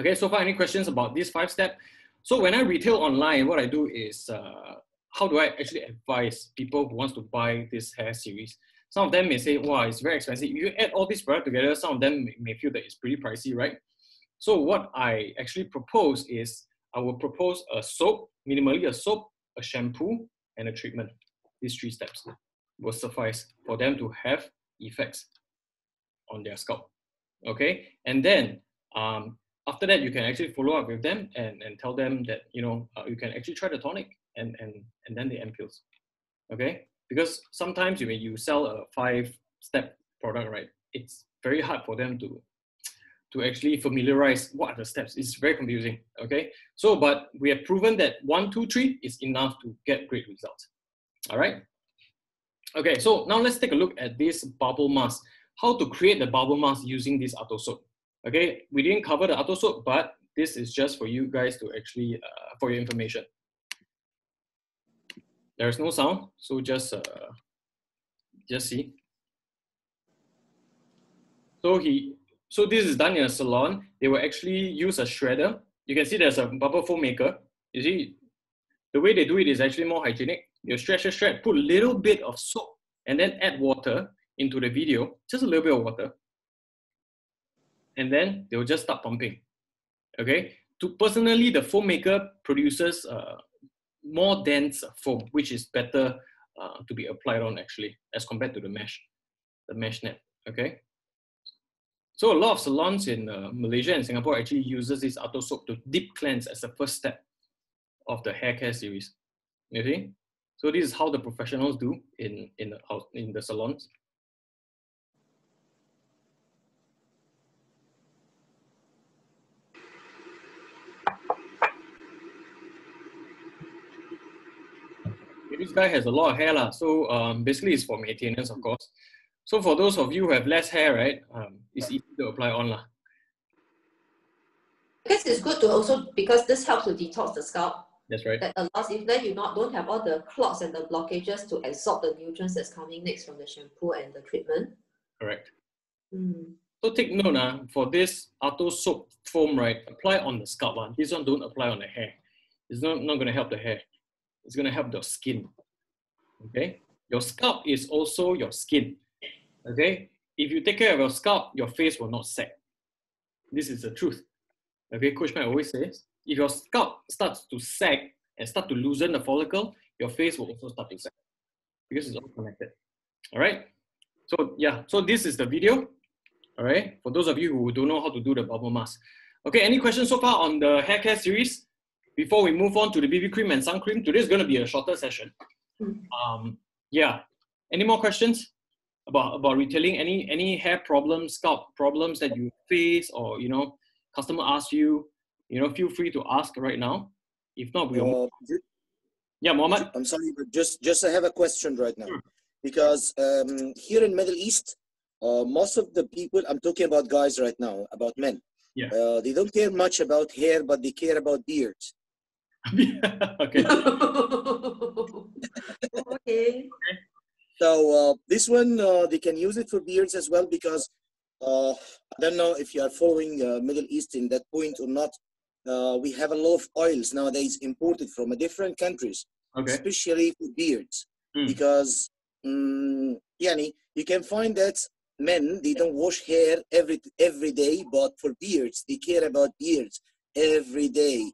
Okay, so far any questions about this five step? So when I retail online, what I do is, uh, how do I actually advise people who wants to buy this hair series? Some of them may say, wow, it's very expensive. If you add all these products together, some of them may, feel that it's pretty pricey, right? So what I actually propose is, I will propose a soap, minimally a soap, a shampoo, and a treatment. These three steps will suffice for them to have effects on their scalp. Okay, and then um, after that, you can actually follow up with them and, and tell them that you know uh, you can actually try the tonic and and and then the ampules. Okay, because sometimes you when you sell a five step product, right, it's very hard for them to to actually familiarize what are the steps. It's very confusing. Okay, so but we have proven that one, two, three is enough to get great results. All right. Okay, so now let's take a look at this bubble mask. How to create the bubble mask using this Ato soap. Okay, we didn't cover the Ato soap, but this is just for you guys to actually, uh, for your information. There's no sound, so just, uh, just see. So he, so this is done in a salon. They will actually use a shredder. You can see there's a bubble foam maker. You see, the way they do it is actually more hygienic. You stretch, a stretch, put a little bit of soap, and then add water into the video, just a little bit of water and then they will just start pumping. Okay. To personally, the foam maker produces uh, more dense foam, which is better uh, to be applied on actually as compared to the mesh, the mesh net. Okay. So a lot of salons in uh, Malaysia and Singapore actually uses this Ato soap to deep cleanse as the first step of the hair care series. You see? So this is how the professionals do in in the, in the salons. This guy has a lot of hair, lah. so um, basically it's for maintenance, of course. So for those of you who have less hair, right, um, it's easy to apply on. lah. Because it's good to also, because this helps to detox the scalp. That's right. That allows, if then you not don't have all the clots and the blockages to absorb the nutrients that's coming next from the shampoo and the treatment. Correct. Mm. So take note uh, for this Ato soap foam, right, apply on the scalp. Uh. This one don't apply on the hair It's not, not going to help the hair. It's going to help your skin. Okay? Your scalp is also your skin. Okay? If you take care of your scalp, your face will not sag. This is the truth. Okay, Coach Mike always says, if your scalp starts to sag and start to loosen the follicle, your face will also start to sag because it's all connected. All right. So yeah, so this is the video. All right. For those of you who don't know how to do the bubble mask. Okay, any questions so far on the hair care series? Before we move on to the BB cream and sun cream, today is going to be a shorter session. Um, yeah. Any more questions about about retailing? Any any hair problems, scalp problems that you face, or you know, customer asks you, you know, feel free to ask right now. If not, we'll. Uh, yeah, Mohammed. I'm sorry, but just just I have a question right now, Sure. because um, here in Middle East, uh, most of the people I'm talking about guys right now, about men. Yeah. Uh, they don't care much about hair, but they care about beards. [LAUGHS] okay. [LAUGHS] okay. So uh, this one uh, they can use it for beards as well because uh, I don't know if you are following uh, Middle East in that point or not. Uh, we have a lot of oils nowadays imported from uh, different countries, Okay. especially for beards, Mm. because um, yani, you can find that men they don't wash hair every every day, but for beards they care about beards every day.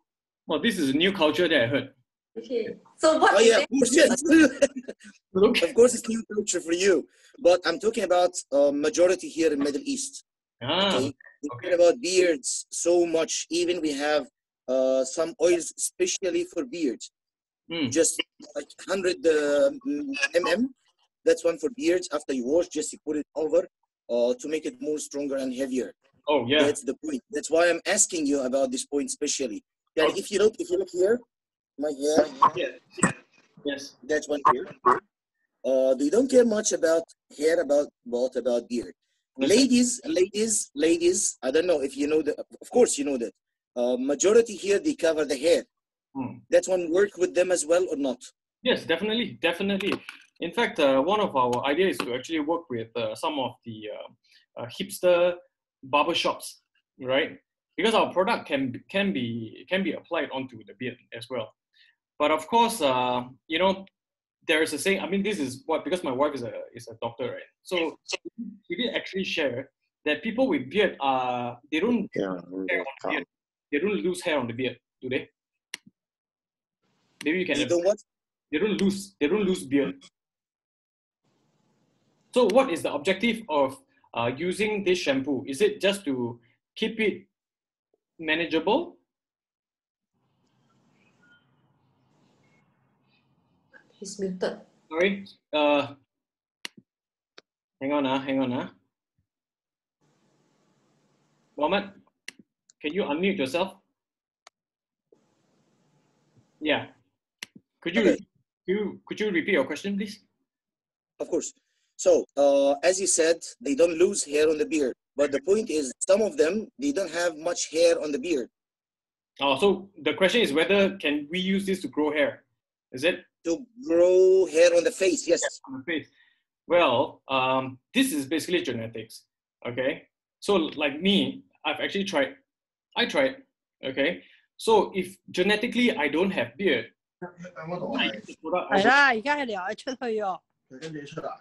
Well, this is a new culture that I heard. Okay. So what Oh yeah, is of course. Look. [LAUGHS] [LAUGHS] of course it's new culture for you, but I'm talking about uh, majority here in Middle East. Ah, Okay, we okay. care about beards so much. Even we have uh, some oils especially for beards, Mm. just like 100 uh, mm. That's one for beards. After you wash, just you put it over uh, to make it more stronger and heavier. Oh, yeah. That's the point. That's why I'm asking you about this point especially. Okay. if you look, if you look here, my hair, Yeah. Yes. that's one here. Uh, they don't care much about hair, about about about beard. Ladies, ladies, ladies. I don't know if you know that. Of course, you know that. Uh, majority here they cover the hair. Hmm. That's one work with them as well or not? Yes, definitely, definitely. In fact, uh, one of our ideas is to actually work with uh, some of the uh, uh, hipster barber shops, right? Because our product can be- can be can be applied onto the beard as well. But of course, uh, you know, there is a saying. I mean, this is what because my wife is a is a doctor, right? So we did actually share that people with beard are they don't hair on the beard. They don't lose hair on the beard, do they? Maybe you can They don't they don't lose they don't lose beard so what is the objective of uh, using this shampoo is it just to keep it manageable He's muted. sorry uh, hang on ah, hang on ah. Mohammed, can you unmute yourself yeah could you Okay. could you could you repeat your question please Of course. So uh, as you said, they don't lose hair on the beard. But the point is, some of them they don't have much hair on the beard. oh so the question is whether can we use this to grow hair is it To grow hair on the face, yes. on the face? Well, um, this is basically genetics. Okay, so like me, I've actually tried. I tried. Okay, so if genetically I don't have beard, I use this product. I 系 will- 啦，而家系聊得出去喎。佢跟住出啦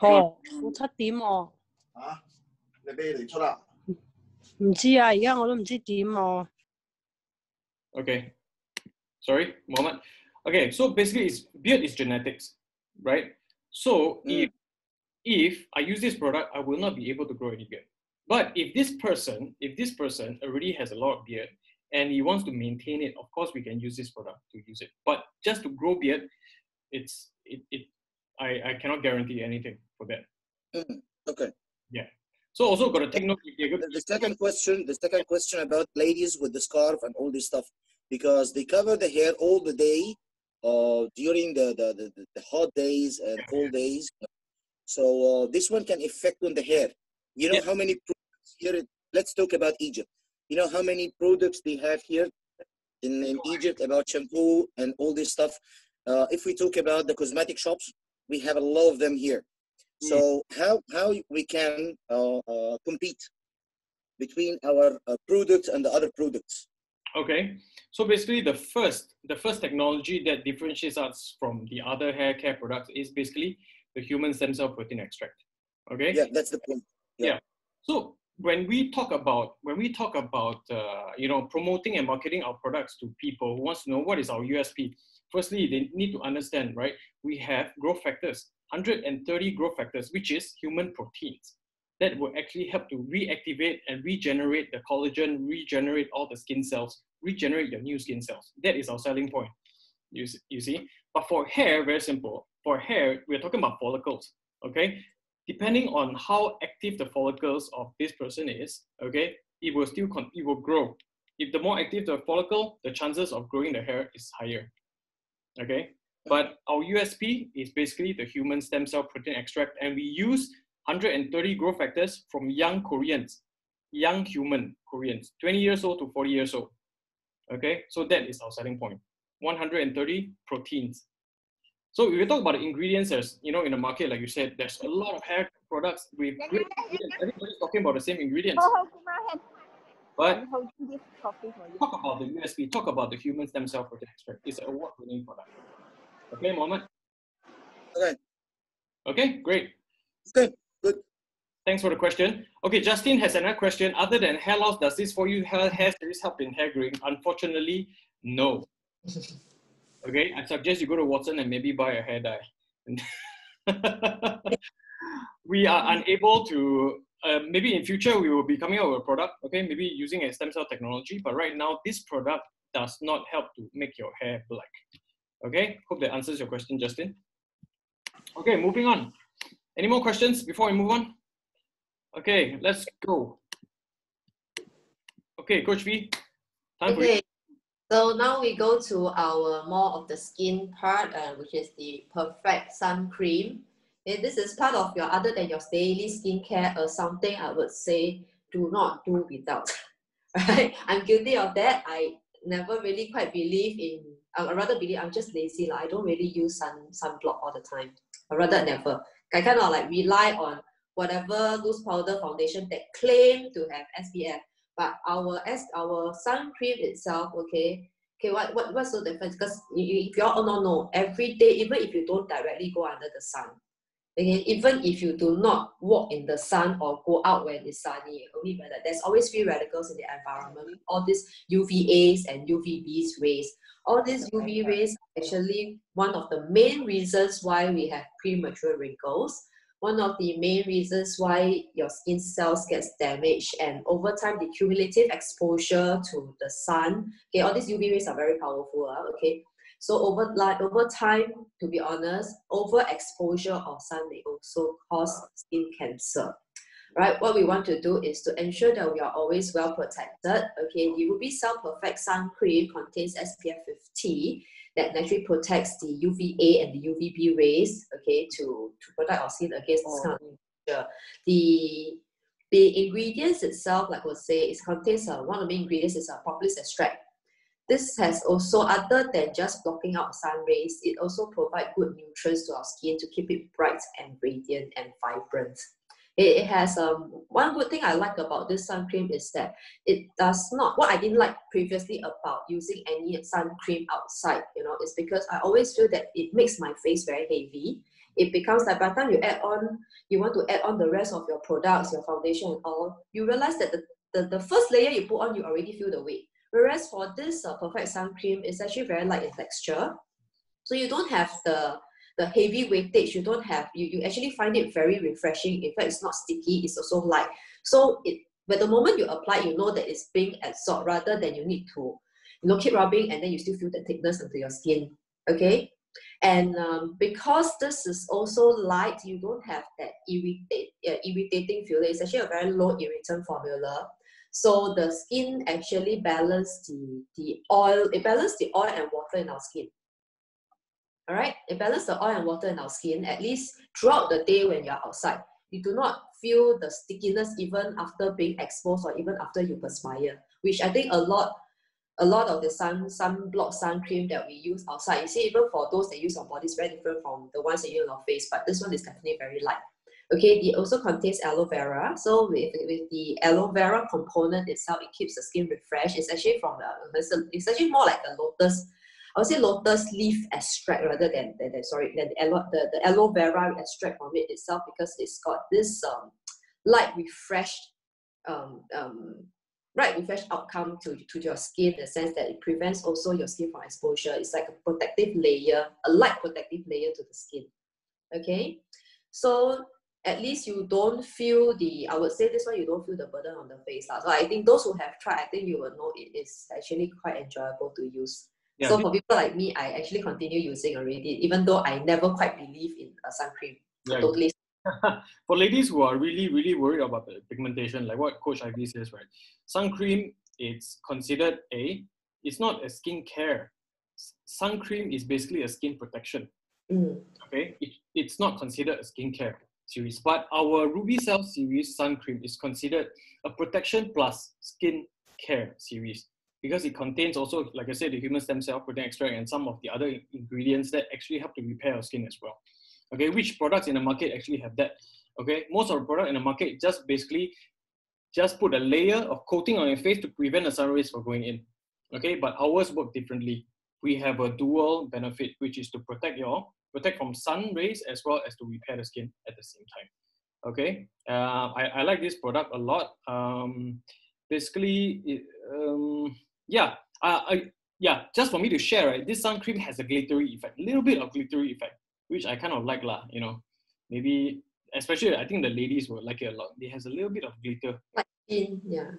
哦，我七点喎，吓， 你俾你出啦。唔知啊，而家我都唔知点喎。 Okay, sorry, Mohammed. Okay, so basically, it's beard is genetics, right? So Mm. if if I use this product, I will not be able to grow any beard. But if this person, if this person already has a lot of beard and he wants to maintain it, of course we can use this product to use it. But just to grow beard, it's it, it I, I cannot guarantee anything for that. Okay. So also got take note The, the second question, the second question about ladies with the scarf and all this stuff, because they cover the hair all the day, uh, during the the, the, the- hot days and cold days. So uh, this one can affect on the hair. You know Yeah. how many products here? Let's talk about Egypt. You know how many products they have here in, in Egypt about shampoo and all this stuff. Uh, if we talk about the cosmetic shops, we have a lot of them here. So how how we can uh, uh, compete between our uh, product and the other products? Okay, so basically the first the first technology that differentiates us from the other hair care products is basically the human stem cell protein extract. Okay. Yeah, that's the point. Yeah. So when we talk about when we talk about uh, you know promoting and marketing our products to people who wants to know what is our USP, firstly they need to understand right. We have growth factors, 130 growth factors, which is human proteins that will actually help to reactivate and regenerate the collagen, regenerate all the skin cells, regenerate your new skin cells. That is our selling point. You, you see? But for hair, very simple. For hair, we're talking about follicles. Okay? Depending on how active the follicles of this person is, okay, it will still con- it will grow. If the more active the follicle, the chances of growing the hair is higher. Okay? But our USP is basically the human stem cell protein extract, and we use 130 growth factors from young Koreans, young human Koreans, 20 years old to 40 years old. Okay, so that is our selling point. 130 proteins. So if you talk about the ingredients, there's you know in the market, like you said, there's a lot of hair products with great ingredients. Everybody's talking about the same ingredients. But hold this coffee for you. talk about the USP, talk about the human stem cell protein extract. It's an award-winning product. Okay, Mohammed? Okay. Okay, great. Good, good. Thanks for the question. Okay, Justin has another question. Other than hair loss, does this 4U hair, hair series help in hair growing? Unfortunately, no. [LAUGHS] Okay, I suggest you go to Watson and maybe buy a hair dye. [LAUGHS] we are unable to, uh, maybe in future we will be coming out with a product, okay, maybe using a stem cell technology, but right now this product does not help to make your hair black. Okay, hope that answers your question, Justin. Okay, moving on. Any more questions before we move on? Okay, let's go. Okay, Coach V, time. Okay, so now we go to our more of the skin part, uh, which is the perfect sun cream. Okay, this is part of your other than your daily skincare or something I would say do not do without. [LAUGHS] Right? I'm guilty of that. I never really quite believe in I rather believe I'm just lazy. Like, I don't really use sun sunblock all the time. I rather never. I kind of like rely on whatever loose powder foundation that claim to have SPF. But our our sun cream itself, okay, okay, what what what's the difference? Because you, you, if you all don't know, every day, even if you don't directly go under the sun, okay, even if you do not walk in the sun or go out when it's sunny, only when there's always free radicals in the environment. All these UVAs and UVBs rays, all these UV rays are actually one of the main reasons why we have premature wrinkles. One of the main reasons why your skin cells gets damaged and over time the cumulative exposure to the sun. Okay all these uv rays are very powerful uh, okay so over like over time to be honest overexposure of sun may also cause skin cancer right what we want to do is to ensure that we are always well protected okay the ruby cell perfect sun cream contains spf 50 that naturally protects the UVA and the UVB rays, okay, to, to protect our skin against this kind of. The the ingredients itself, like I say, it contains uh, one of the main ingredients is a propolis extract. This has also, other than just blocking out sun rays, it also provides good nutrients to our skin to keep it bright and radiant and vibrant. It, has um one good thing I like about this sun cream is that it does not what I didn't like previously about using any sun cream outside, you know, is because I always feel that it makes my face very heavy. It becomes like by the time you add on, you want to add on the rest of your products, your foundation and all, you realize that the, the, the first layer you put on, you already feel the weight. Whereas for this uh, perfect sun cream, it's actually very light in texture. So you don't have the the heavy weightage. You don't have you, you actually find it very refreshing. In fact it's not sticky. It's also light. So it but the moment you apply you know that it's being absorbed rather than you need to you know keep rubbing and then you still feel the thickness into your skin. Okay? And um, because this is also light you don't have that irritate, uh, irritating feeling it's actually a very low irritant formula so the skin actually balance the the oil it balance the oil and water in our skin. All right it balances the oil and water in our skin at least throughout the day when you're outside. You do not feel the stickiness even after being exposed or even after you perspire which i think a lot a lot of the sun sunblock sun cream that we use outside you see even for those that use on body is very different from the ones that you use on our face but this one is definitely very light Okay, it also contains aloe vera. So with, with the aloe vera component itself, it keeps the skin refreshed. It's actually from the, it's, a, it's actually more like a lotus, I would say lotus leaf extract rather than, than, than sorry, than the aloe, the, the aloe vera extract from it itself because it's got this um, light refreshed um, um, right refreshed outcome to, to your skin in the sense that it prevents also your skin from exposure. It's like a protective layer, a light protective layer to the skin. Okay, so at least you don't feel the, I would say this one, you don't feel the burden on the face. lah. So I think those who have tried, I think you will know it is actually quite enjoyable to use. Yeah, so for people like me, I actually continue using already, even though I never quite believe in a sun cream. Yeah. Totally. [LAUGHS] for ladies who are really, really worried about the pigmentation, like what Coach Ivy says, right? Sun cream, it's considered a, it's not a skin care. Sun cream is basically a skin protection. Mm. Okay, it, it's not considered a skincare series, but our Ruby Cell series sun cream is considered a protection plus skin care series because it contains also, like I said, the human stem cell protein extract and some of the other ingredients that actually help to repair our skin as well. Okay, which products in the market actually have that? Okay, most of the product in the market just basically just put a layer of coating on your face to prevent the sun rays from going in. Okay, but ours work differently. We have a dual benefit, which is to protect your protect from sun rays as well as to repair the skin at the same time. Okay, uh, I, I like this product a lot. Um, basically, it, um, yeah, uh, I, yeah, just for me to share, right? This sun cream has a glittery effect, a little bit of glittery effect, which I kind of like lah. You know, maybe especially I think the ladies will like it a lot. It has a little bit of glitter, Like yeah.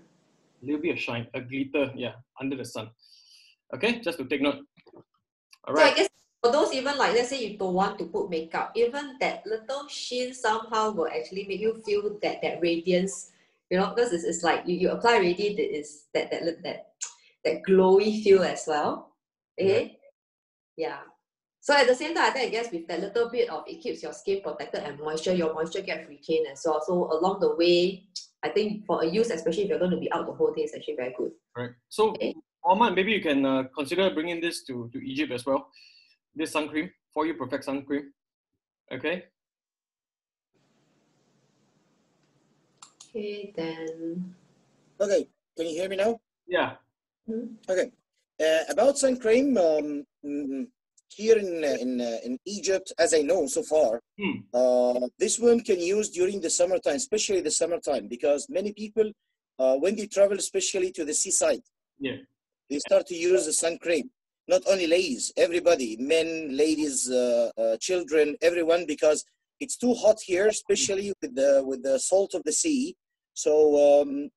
a little bit of shine, a glitter, yeah, under the sun. Okay, just to take note. All right. So I guess for those even like let's say you don't want to put makeup, even that little sheen somehow will actually make you feel that that radiance, you know, because it's, it's like you, you apply already that is that that that that glowy feel as well. Okay? Yeah. So at the same time, I think I guess with that little bit of it keeps your skin protected and moisture, your moisture gets retained as well. So along the way, I think for a use, especially if you're going to be out the whole day, it's actually very good. Right. So, Okay. Mohammed, maybe you can uh, consider bringing this to, to Egypt as well. This sun cream 4U, perfect sun cream. Okay. Okay, then. Okay, can you hear me now? Yeah. Okay. Uh, about sun cream, um, mm, here in uh, in uh, in Egypt, as I know so far, Hmm. uh, this one can use during the summertime, especially the summertime, because many people, uh, when they travel, especially to the seaside, Yeah. they start to use the sun cream not only ladies, everybody, men, ladies, uh, uh, children, everyone, because it's too hot here, especially with the with the salt of the sea. So, um,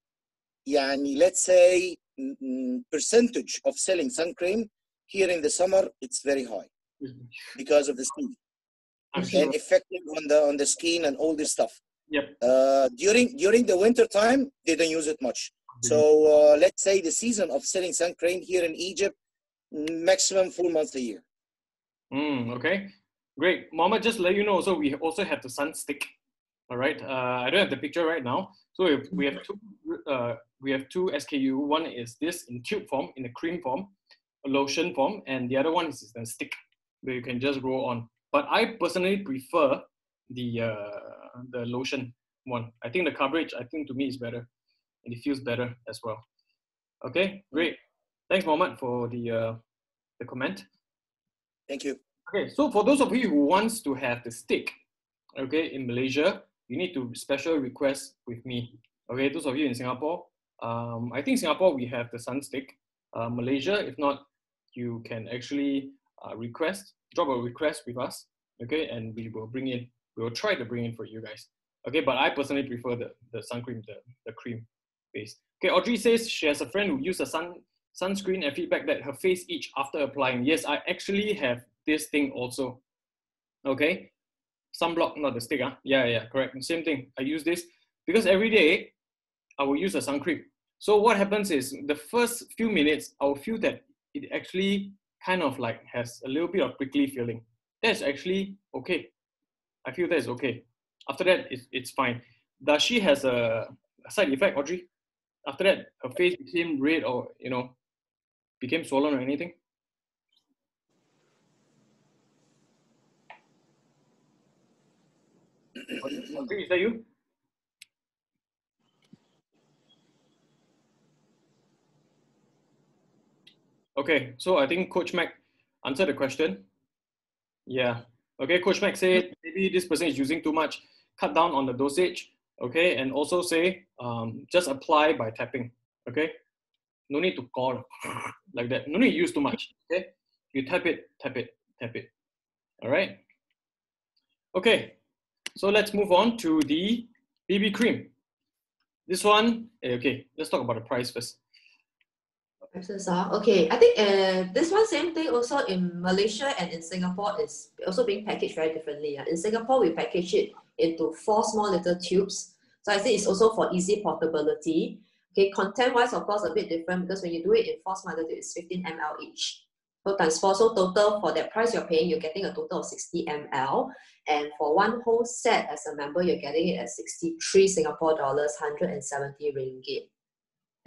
yeah, let's say mm, percentage of selling sun cream here in the summer it's very high mm-hmm. because of the sea sure. and effective on the on the skin and all this stuff. Yep. Uh, during during the winter time, they don't use it much. Mm -hmm. So uh, let's say the season of selling sun cream here in Egypt maximum four months a year. Mm, okay, great. Mama, just let you know. So we also have the sun stick. All right. Uh, I don't have the picture right now. So we have, we have two. Uh, we have two SKU. One is this in tube form, in a cream form, a lotion form, and the other one is the stick where you can just roll on. But I personally prefer the uh, the lotion one. I think the coverage, I think to me is better, and it feels better as well. Okay, great. Thanks, Mohammed, for the uh, the comment. Thank you. Okay, so for those of you who wants to have the stick, okay, in Malaysia, you need to special request with me. Okay, those of you in Singapore, um, I think Singapore we have the sun stick. Uh, Malaysia, if not, you can actually uh, request, drop a request with us. Okay, and we will bring in, we will try to bring in for you guys. Okay, but I personally prefer the the sun cream, the the cream base. Okay, Audrey says she has a friend who used a sun sunscreen and feedback that her face itch after applying. Yes, I actually have this thing also. Okay, sunblock, not the stick. Huh? Yeah, yeah, correct. Same thing. I use this because every day I will use a sun cream. So what happens is the first few minutes I will feel that it actually kind of like has a little bit of prickly feeling. That's actually okay. I feel that is okay. After that, it's, it's fine. Does she has a side effect, Audrey? After that, her face became red or you know became swollen or anything? Is that you? Okay, so I think Coach Mac answered the question. Yeah. Okay, Coach Mac said maybe this person is using too much, cut down on the dosage. Okay, and also say um, just apply by tapping. Okay, no need to call [LAUGHS] like that. No need to use too much. Okay, you tap it, tap it, tap it. All right. Okay, so let's move on to the BB cream. This one, eh, okay, let's talk about the price first. Are okay. I think uh, this one same thing also in Malaysia and in Singapore is also being packaged very differently. Uh. In Singapore, we package it into four small little tubes. So I think it's also for easy portability. Okay, content wise, of course, a bit different because when you do it in four small it's 15 ml each. So times four, so total for that price you're paying, you're getting a total of 60 ml. And for one whole set as a member, you're getting it at 63 Singapore dollars, 170 ringgit.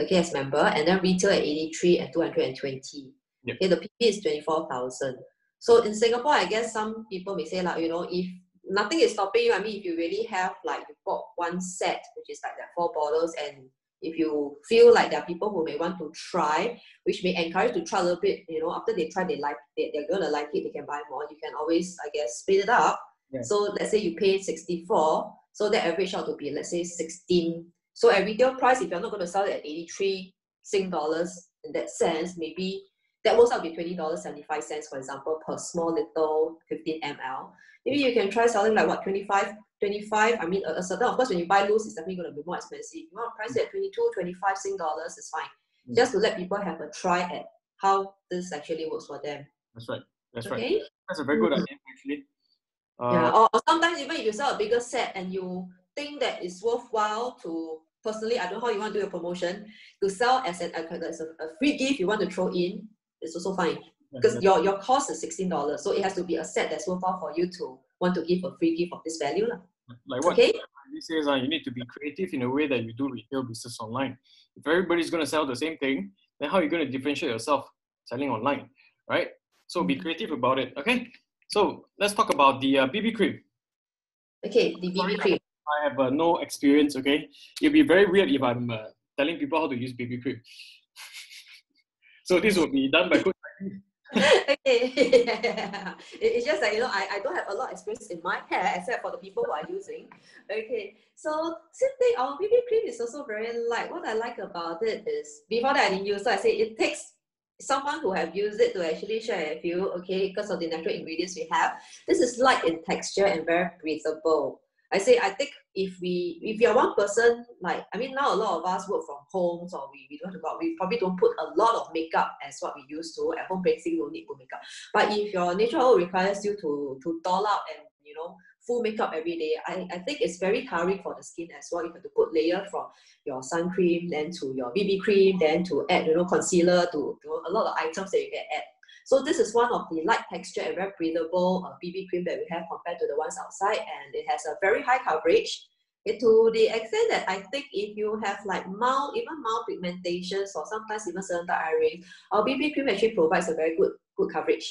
Okay, as member, and then retail at 83 and 220. Yep. Okay, the PV is 24,000. So in Singapore, I guess some people may say, like, you know, if nothing is stopping you, I mean, if you really have, like, you bought one set, which is like that four bottles, and if you feel like there are people who may want to try, which may encourage to try a little bit, you know, after they try, they like they, they're gonna like it, they can buy more. You can always, I guess, speed it up. Yeah. So let's say you pay 64, so that average out to be let's say 16. So at retail price, if you're not gonna sell it at 83 Sing dollars in that sense, maybe that works out to be twenty dollars seventy five cents, for example, per small little fifteen ml. Maybe you can try selling like what 25, 25. I mean, a, a certain of course when you buy loose, it's definitely going to be more expensive. You want to price it at 22, 25 Sing dollars, it's fine. Mm. Just to let people have a try at how this actually works for them. That's right. That's right. That's a very good Mm. idea, actually. Uh, yeah. Or, or sometimes even if you sell a bigger set and you think that it's worthwhile to personally, I don't know how you want to do your promotion to sell as an as a, a free gift you want to throw in, it's also fine because your, your cost is sixteen dollars, so it has to be a set that's worthwhile for you to want to give a free gift of this value, lah. like what Okay. he says, uh, you need to be creative in a way that you do retail business online. If everybody's going to sell the same thing, then how are you going to differentiate yourself selling online, right? So be creative about it, okay? So let's talk about the uh, BB cream. Okay, the BB cream. I have uh, no experience, okay? it'd be very weird if I'm uh, telling people how to use BB cream. So this will be done by Coach okay. [LAUGHS] It- it's just that you know I, I don't have a lot of experience in my hair except for the people who are using. Okay, so same thing. Our BB cream is also very light. What I like about it is before that I didn't use, so I say it takes someone who have used it to actually share with you. Okay, because of the natural ingredients we have. This is light in texture and very breathable. I say I think if we if you're one person like I mean now a lot of us work from homes or we, we don't have to go we probably don't put a lot of makeup as what we used to. At home basically don't need put makeup. But if your natural requires you to to doll out and you know full makeup every day I, I think it's very tiring for the skin as well. You have to put layer from your sun cream then to your BB cream then to add you know concealer to, to a lot of items that you can add so this is one of the light texture and very breathable uh, BB cream that we have compared to the ones outside, and it has a very high coverage. To the extent that I think if you have like mild, even mild pigmentations or sometimes even certain dark eye rings, our BB cream actually provides a very good good coverage.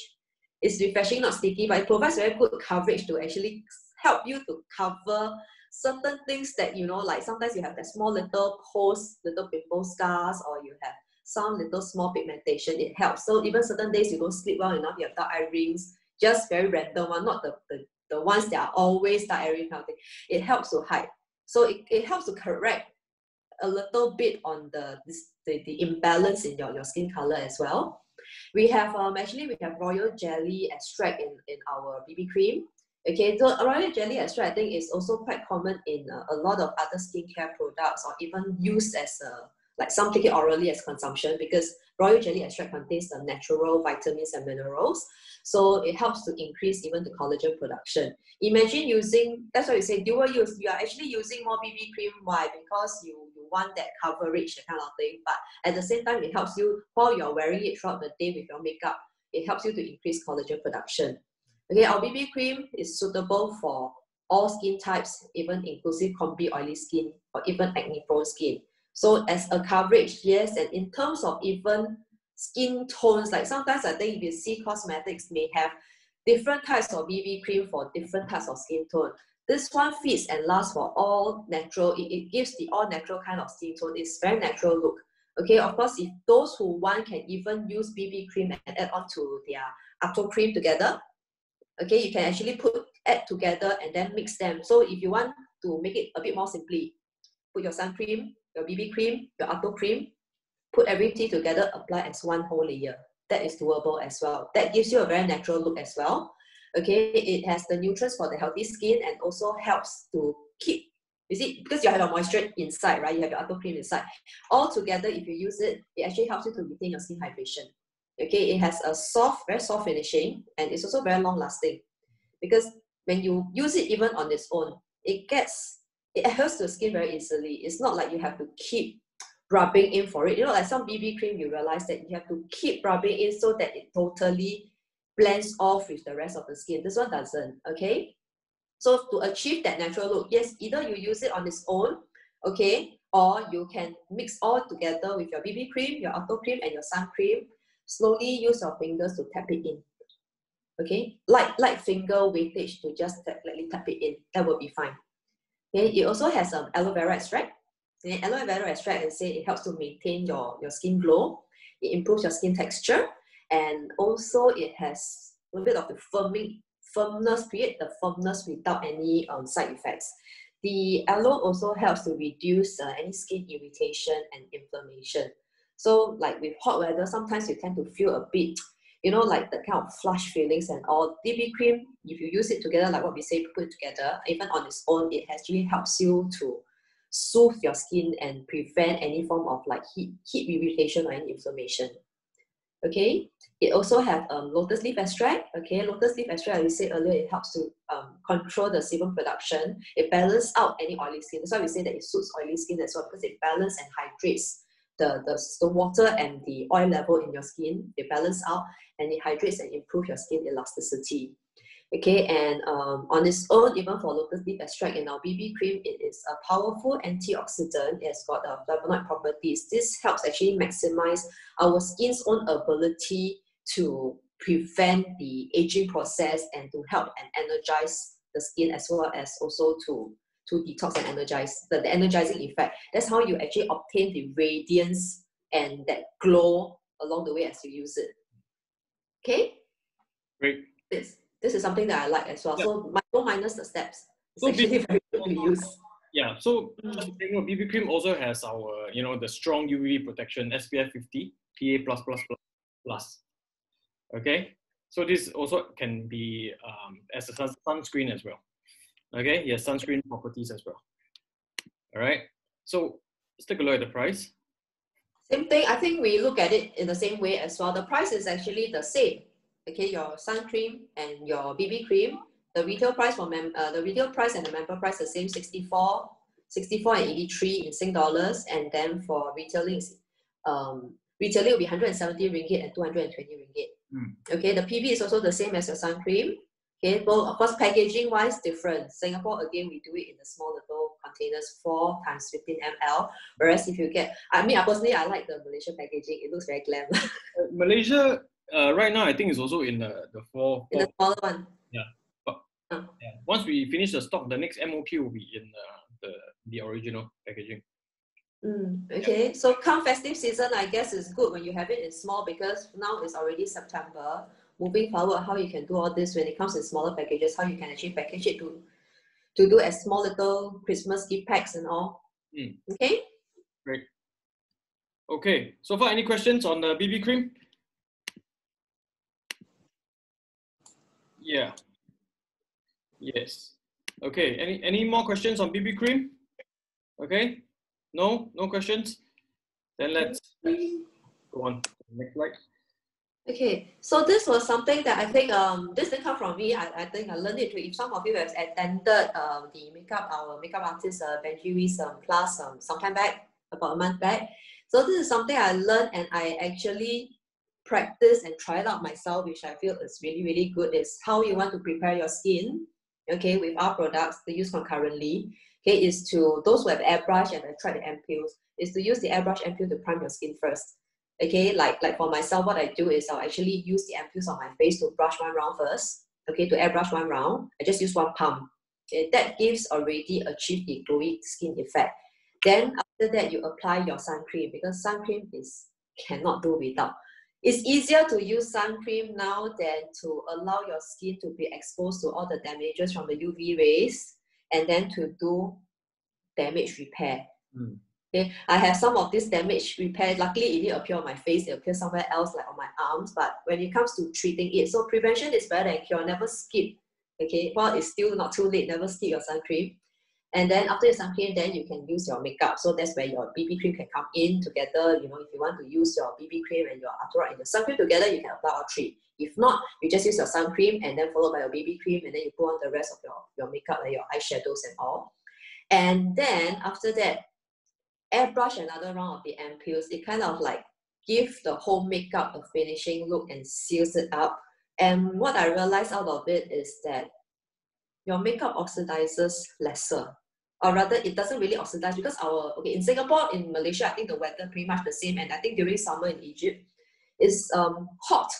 It's refreshing, not sticky, but it provides very good coverage to actually help you to cover certain things that you know, like sometimes you have that small little holes, little pimple scars, or you have some little small pigmentation, it helps. So even certain days you don't sleep well enough, you have dark eye rings, just very random one, not the, the, the ones that are always dark eye ring kind of thing. It helps to hide. So it, it helps to correct a little bit on the, this, the, the imbalance in your, your skin color as well. We have um actually we have royal jelly extract in, in our BB cream. Okay, so royal jelly extract I think is also quite common in uh, a lot of other skincare products or even used as a like some take it orally as consumption because royal jelly extract contains the natural vitamins and minerals. So it helps to increase even the collagen production. Imagine using, that's why we say dual use, you are actually using more BB cream. Why? Because you, you want that coverage, that kind of thing. But at the same time, it helps you while you're wearing it throughout the day with your makeup, it helps you to increase collagen production. Okay, our BB cream is suitable for all skin types, even inclusive combi oily skin or even acne prone skin. So as a coverage, yes, and in terms of even skin tones, like sometimes I think if you see cosmetics may have different types of BB cream for different types of skin tone. this one fits and lasts for all natural. It, it gives the all natural kind of skin tone. It's very natural look. Okay, of course, if those who want can even use BB cream and add on to their Ato cream together. Okay, you can actually put add together and then mix them. So if you want to make it a bit more simply, put your sun cream, your BB cream, your Ato cream, put everything together, apply as one whole layer. That is doable as well. That gives you a very natural look as well. Okay, it has the nutrients for the healthy skin and also helps to keep, you see, because you have a moisture inside, right? You have your Ato cream inside. All together, if you use it, it actually helps you to retain your skin hydration. Okay, it has a soft, very soft finishing and it's also very long lasting. Because when you use it even on its own, it gets, it adheres to the skin very easily. It's not like you have to keep rubbing in for it. You know, like some BB cream, you realize that you have to keep rubbing in so that it totally blends off with the rest of the skin. This one doesn't, okay? So to achieve that natural look, yes, either you use it on its own, okay, or you can mix all together with your BB cream, your Ato cream, and your sun cream. Slowly use your fingers to tap it in. Okay, light light finger weightage to just tap, lightly tap it in. That will be fine. Okay, it also has um, aloe vera extract. Okay, aloe vera extract, and say it helps to maintain your, your skin glow. It improves your skin texture and also it has a little bit of the firming firmness, create the firmness without any um, side effects. The aloe also helps to reduce uh, any skin irritation and inflammation. So like with hot weather, sometimes you tend to feel a bit, you know, like the kind of flush feelings and all. BB cream, if you use it together, like what we say, put it together, even on its own, it actually helps you to soothe your skin and prevent any form of like heat, heat irritation or any inflammation. Okay? It also have um, lotus leaf extract. Okay? Lotus leaf extract as we said earlier it helps to um, control the sebum production. It balances out any oily skin. That's why we say that it suits oily skin as well because it balances and hydrates the, the, the water and the oil level in your skin it balance out and it hydrates and improve your skin elasticity Okay, and um, on its own, even for lotus leaf extract in our BB cream, it is a powerful antioxidant. It has got uh, flavonoid properties. This helps actually maximize our skin's own ability to prevent the aging process and to help and energize the skin as well as also to to detox and energize the, the energizing effect. That's how you actually obtain the radiance and that glow along the way as you use it. Okay? Great. This this is something that I like as well. Yeah. So go minus the steps. It's So actually very good to use. Yeah, so Mm. you know, BB cream also has our, you know, the strong UV protection, SPF 50, PA plus plus plus plus. Okay, so this also can be um, as a sunscreen as well. Okay, yes, sunscreen properties as well. All right, so let's take a look at the price. Same thing. I think we look at it in the same way as well. The price is actually the same. Okay, your sun cream and your BB cream. The retail price for mem- uh, the retail price and the member price the same 64, 64 and 83 in Sing dollars, and then for retailing, um, retailing will be 170 ringgit and 220 ringgit. Mm. Okay, the PV is also the same as your sun cream. Okay, well, of course, packaging wise different. Singapore again, we do it in the small little containers, four times 15 ml. Whereas if you get, I mean, I personally, I like the Malaysia packaging. It looks very glam. [LAUGHS] Malaysia uh, right now, I think is also in the the four. in the smaller one. yeah. but yeah. Once we finish the stock, the next MOQ will be in uh, the the original packaging. Mm, okay, so come festive season, I guess it's good when you have it in small because now it's already September. Moving forward, how you can do all this when it comes in smaller packages, how you can actually package it to to do as small little Christmas gift packs and all. Mm. Okay. Great. Okay, so far any questions on the BB cream? Yeah. Yes. Okay, any any more questions on BB cream? Okay, no, no questions? Then let's go on. Next slide. Okay, so this was something that I think um this didn't come from me. I, I think I learned it too. If some of you have attended um the makeup our makeup artist uh, Benji Wee's um, class um sometime back about a month back. So this is something I learned and I actually practice and try it out myself, which I feel is really really good. Is how you want to prepare your skin. Okay, with our products to use concurrently. Okay, is to those who have airbrush and have tried the ampules is to use the airbrush ampule to prime your skin first okay like like for myself what i do is i'll actually use the ampules on my face to brush one round first okay to airbrush one round i just use one pump Okay, that gives already achieved the glowy skin effect. Then after that, you apply your sun cream because sun cream is cannot do without. It's easier to use sun cream now than to allow your skin to be exposed to all the damages from the UV rays and then to do damage repair. Mm. Okay, I have some of this damage repair. Luckily, it didn't appear on my face. It appears somewhere else, like on my arms. But when it comes to treating it, so prevention is better than cure. Never skip. Okay, while it's still not too late, never skip your sun cream. And then after your sun cream, then you can use your makeup. So that's where your BB cream can come in together. You know, if you want to use your BB cream and your Atura and your sun cream together, you can apply all three. If not, you just use your sun cream and then followed by your BB cream, and then you put on the rest of your, your makeup, like your eyeshadows and all. And then after that, airbrush another round of the ampules. It kind of like give the whole makeup a finishing look and seals it up. And what I realized out of it is that your makeup oxidizes lesser. Or rather, it doesn't really oxidize because our, okay, in Singapore, in Malaysia, I think the weather pretty much the same. And I think during summer in Egypt, it's um, hot.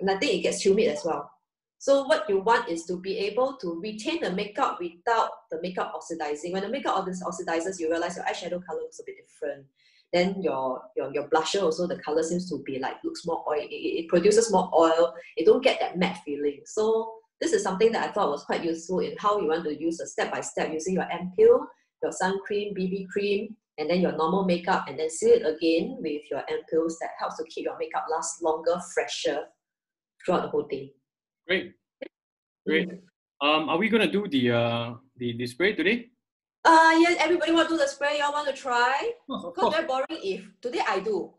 And I think it gets humid as well. So what you want is to be able to retain the makeup without the makeup oxidizing. When the makeup oxidizes, you realize your eyeshadow color looks a bit different. Then your, your, your blusher also, the color seems to be like, looks more oil. It, it produces more oil. You don't get that matte feeling. So this is something that I thought was quite useful in how you want to use a step-by-step using your ampule, your sun cream, BB cream, and then your normal makeup, and then seal it again with your ampules that helps to keep your makeup last longer, fresher throughout the whole day. Great. Great. Um, are we gonna do the uh the, the spray today? Uh yes, everybody want to do the spray, y'all want to try? Because very boring if today I do.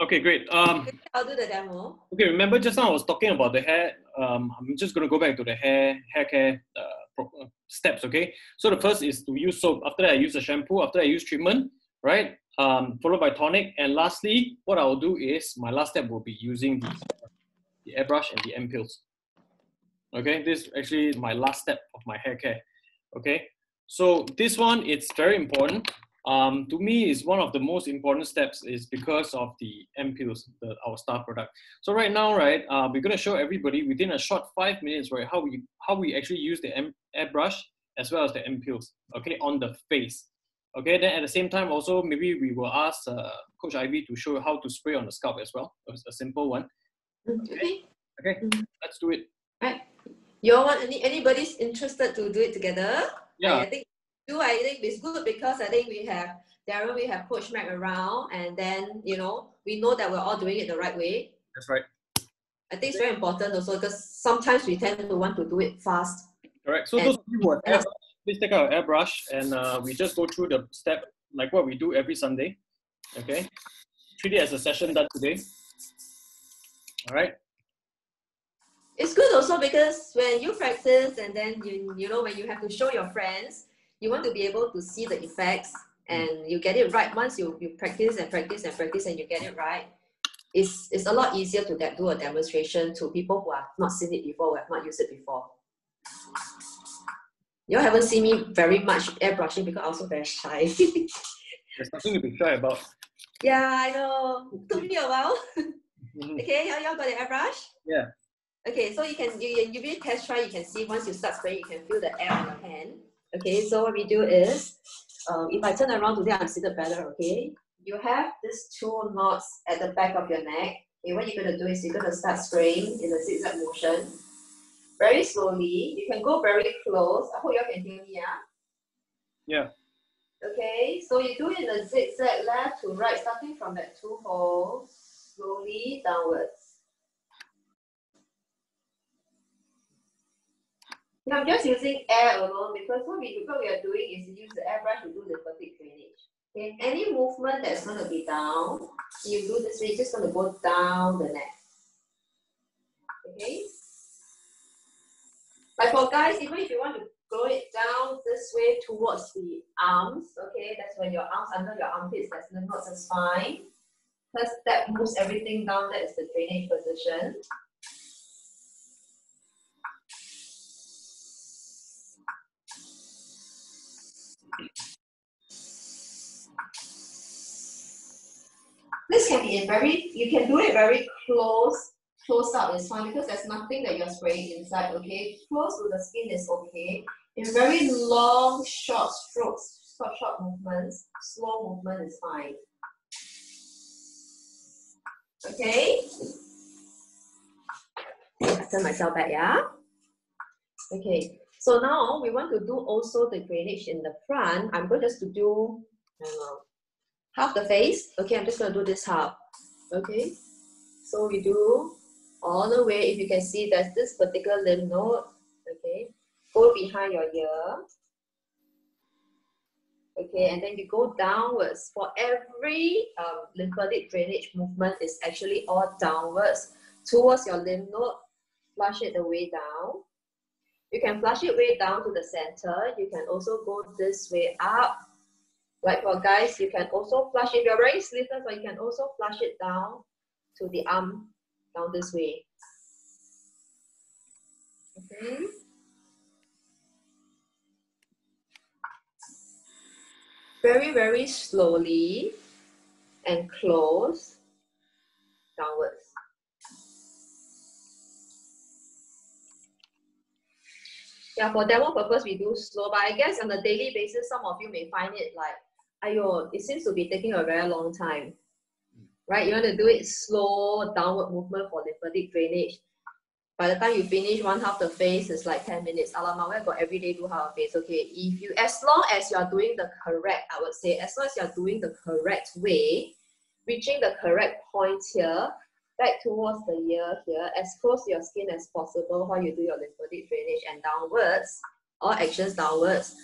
Okay, great. Um, I'll do the demo. okay, remember just now I was talking about the hair. Um, I'm just gonna go back to the hair hair care uh, pro- uh, steps. Okay, so the first is to use soap. After that, I use the shampoo. After that, I use treatment. Right. Um, followed by tonic, and lastly, what I will do is my last step will be using the the airbrush and the ampules. Okay, this is actually my last step of my hair care. Okay, so this one it's very important. Um, to me, is one of the most important steps is because of the ampules, the, our star product. So right now, right, uh, we're gonna show everybody within a short five minutes, right, how we how we actually use the M- airbrush as well as the ampules, okay, on the face. Okay, then at the same time, also maybe we will ask uh, Coach Ivy to show how to spray on the scalp as well. It's a simple one. Okay. Okay, Mm. let's do it. Right. You all want any anybody's interested to do it together? Yeah. I, think do I think it's good because I think we have Daren, we have Coach Mac around, and then you know we know that we're all doing it the right way. That's right. I think it's very important also because sometimes we tend to want to do it fast. Correct. So And- those of you who airbrush, please take out your airbrush and uh, we just go through the step like what we do every Sunday. Okay. Treat it as a session done today. All right. It's good also because when you practice and then you you know when you have to show your friends, you want to be able to see the effects and you get it right. Once you, you practice and practice and practice and you get it right, it's, it's a lot easier to de- do a demonstration to people who have not seen it before, who have not used it before. You all haven't seen me very much airbrushing because I'm also very shy. [LAUGHS] There's nothing to be shy about. yeah, I know. Took me a while. [LAUGHS] Mhm. Okay, y'all got the airbrush? Yeah. Okay, so you can you, you really test try. You can see once you start spraying, you can feel the air on your hand. Okay, so what we do is, um, if I turn around today, I'm seated better. Okay, you have these two knots at the back of your neck. Okay, what you're gonna do is you're gonna start spraying in a zigzag motion, very slowly. You can go very close. I hope you all can hear me. Yeah. Yeah. Okay, so you do it in a zigzag left to right, starting from that two holes, slowly downwards. Now I'm just using air alone because what we, what we are doing is use the airbrush to do the lymphatic drainage. Okay, any movement that's going to be down, you do this way, just going to go down the neck. Okay? Like for guys, even if you want to go it down this way towards the arms, okay, that's when your arms under your armpits, that's not that's fine. Because that moves everything down, that is the drainage position. This can be in very, you can do it very close, close up is fine because there's nothing that you're spraying inside, okay? Close to the skin is okay. In very long, short strokes, short, short movements, slow movement is fine. Okay? I turn myself back, yeah? Okay, so now we want to do also the drainage in the front. I'm going just to do uh, half the face. Okay, I'm just going to do this half. Okay, so we do all the way. If you can see, there's this particular lymph node. Okay, go behind your ear. Okay, and then you go downwards. For every um, lymphatic drainage movement is actually all downwards towards your lymph node. Flush it the way down. You can flush it way down to the center. You can also go this way up. Like for guys, you can also flush, if you're wearing sleeveless, but you can also flush it down to the arm, down this way. Okay. Very, very slowly and close downwards. Yeah, for demo purpose, we do slow, but I guess on a daily basis, some of you may find it like, ayo, it seems to be taking a very long time, right? You want to do it slow, downward movement for lymphatic drainage. By the time you finish one half the face, it's like 10 minutes. Alamak, where got every day do half a face? Okay, if you, as long as you are doing the correct, I would say, as long as you are doing the correct way, reaching the correct point here, back towards the ear here, as close to your skin as possible while you do your lymphatic drainage and downwards, all actions downwards.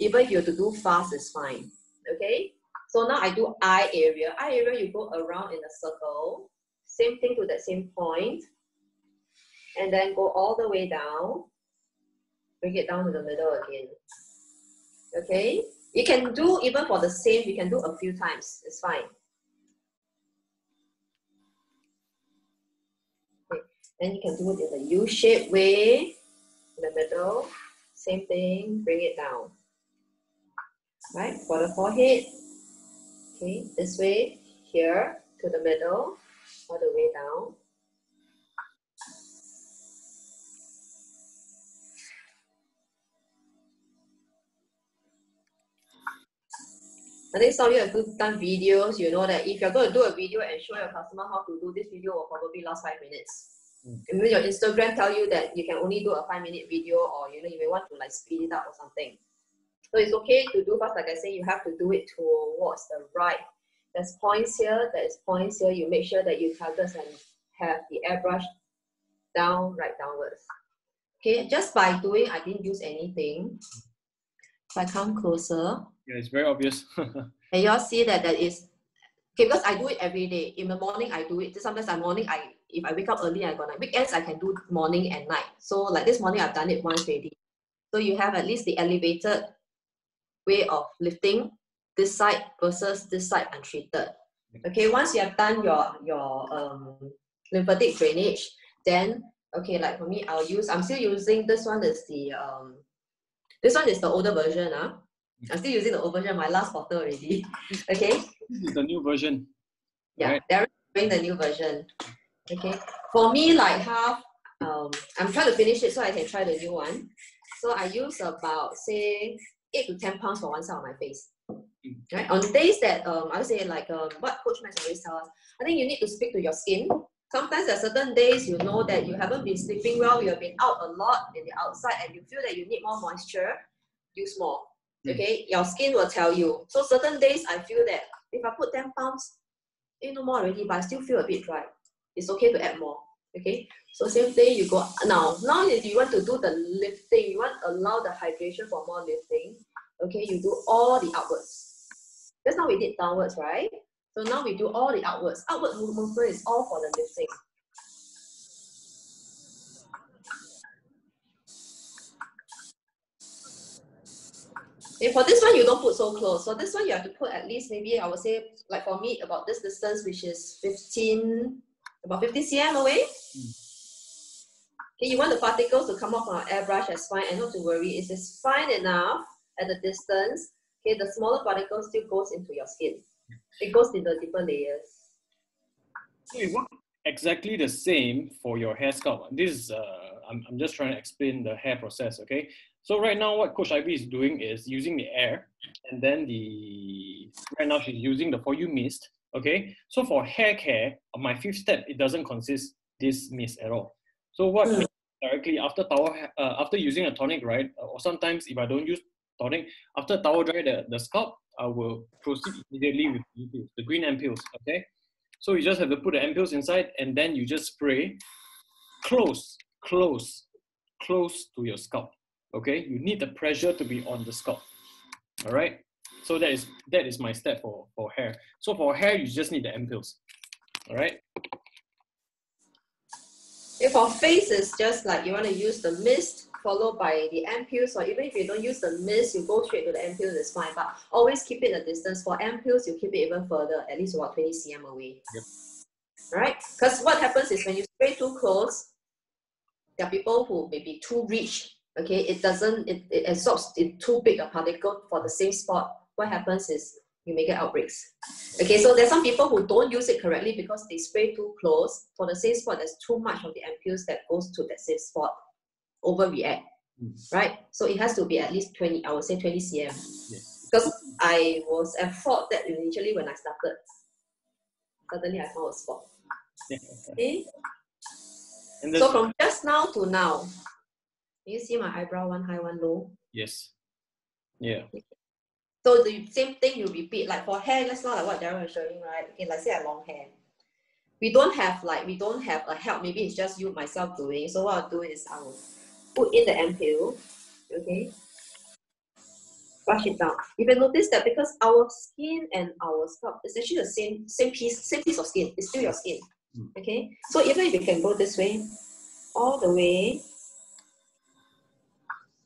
Even if you have to do fast is fine, okay? So now I do eye area. Eye area, you go around in a circle. Same thing to that same point. And then go all the way down. Bring it down to the middle again. Okay? You can do, even for the same, you can do a few times. It's fine. Then you can do it in the U-shaped way, in the middle. Same thing, bring it down. Right, for the forehead, okay, this way, here, to the middle, all the way down. I think some of you have done videos, you know that if you're going to do a video and show your customer how to do this video will probably last five minutes. Mm. Even your Instagram tell you that you can only do a five minute video or you know you may want to like speed it up or something. So it's okay to do fast, like I say, you have to do it towards the right. There's points here, there's points here. You make sure that you target and have the airbrush down, right downwards. Okay, just by doing, I didn't use anything. If I come closer, Yeah, it's very obvious. [LAUGHS] and you all see that that is okay because I do it every day. In the morning I do it. Sometimes I morning I if I wake up early I gonna weekends I can do morning and night. So like this morning I've done it once already. So you have at least the elevated way of lifting this side versus this side untreated. Okay, once you have done your your um, lymphatic drainage, then okay, like for me, I'll use. I'm still using this one. Is the um, this one is the older version. Ah, I'm still using the old version. My last bottle already. [LAUGHS] Okay, this is the new version. yeah, Right. they're doing the new version. Okay, for me, like half. Um, I'm trying to finish it so I can try the new one. So I use about say eight to ten pounds for one side of my face. Right on days that um, I would say like um, what Coach Max always tells us. I think you need to speak to your skin. Sometimes there are certain days you know that you haven't been sleeping well, you have been out a lot in the outside, and you feel that you need more moisture. Use more. Mm. Okay, your skin will tell you. So certain days I feel that if I put ten pounds, eh, no more already, but I still feel a bit dry. It's okay to add more. Okay, so same thing you go now. Now if you want to do the lifting, you want allow the hydration for more lifting. Okay, you do all the outwards. Just now we did downwards, right? So now we do all the outwards. Outward move- movement is all for the lifting. Okay, for this one, you don't put so close. So this one, you have to put at least maybe, I would say, like for me, about this distance, which is 15, about 50 cm away. Okay, you want the particles to come off our airbrush, that's fine. And not to worry, it is fine enough at the distance. Okay, the smaller particles still goes into your skin. It goes into the different layers. So it works exactly the same for your hair scalp. This is, uh, I'm, I'm just trying to explain the hair process, okay? So right now, what Coach Ivy is doing is using the air, and then the right now she's using the 4U mist. Okay, so for hair care, uh, my fifth step it doesn't consist this mist at all. So what we directly after towel uh, after using a tonic, right? uh, Or sometimes if I don't use tonic, after towel dry the, the scalp, I will proceed immediately with the green ampules. Okay, so you just have to put the ampules inside, and then you just spray close, close, close to your scalp. Okay, you need the pressure to be on the scalp. All right. So that is that is my step for for hair. So for hair, you just need the ampules. All right. If for face is just like you want to use the mist followed by the ampules, or even if you don't use the mist, you go straight to the ampules, it's fine. But always keep it a distance. For ampules, you keep it even further, at least about 20 cm away. Yep. Right? Because what happens is when you spray too close, there are people who may be too rich. Okay, it doesn't, it, it absorbs in too big a particle for the same spot. What happens is you may get outbreaks. Okay, so there's some people who don't use it correctly because they spray too close. For the same spot, there's too much of the ampules that goes to that same spot, overreact, Mm. right? So it has to be at least 20, I would say 20 cm. Yes. Because I was at fault that initially when I started, suddenly I found a spot. Okay? And So from just now to now, you see my eyebrow one high, one low. yes. Yeah. So the same thing you repeat, like for hair, that's not like what Daren was showing, right? Okay, like say I long hair. We don't have like we don't have a help. Maybe it's just you myself doing. So what I'll do is I will put in the ampoule, okay? Brush it down. You can notice that because our skin and our scalp is actually the same same piece, same piece of skin. It's still your skin. Mm. Okay? So even if you can go this way, all the way.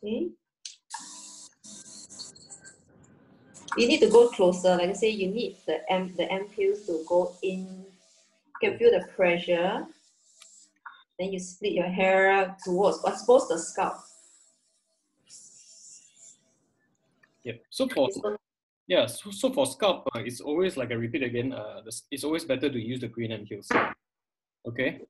Okay. You need to go closer. Like I say, you need the M the ampules to go in. You can feel the pressure. Then you split your hair towards, I suppose the scalp. Yeah. So for yeah, so, so for scalp, uh, it's always like I repeat again. Uh, the, it's always better to use the green ampules. Okay.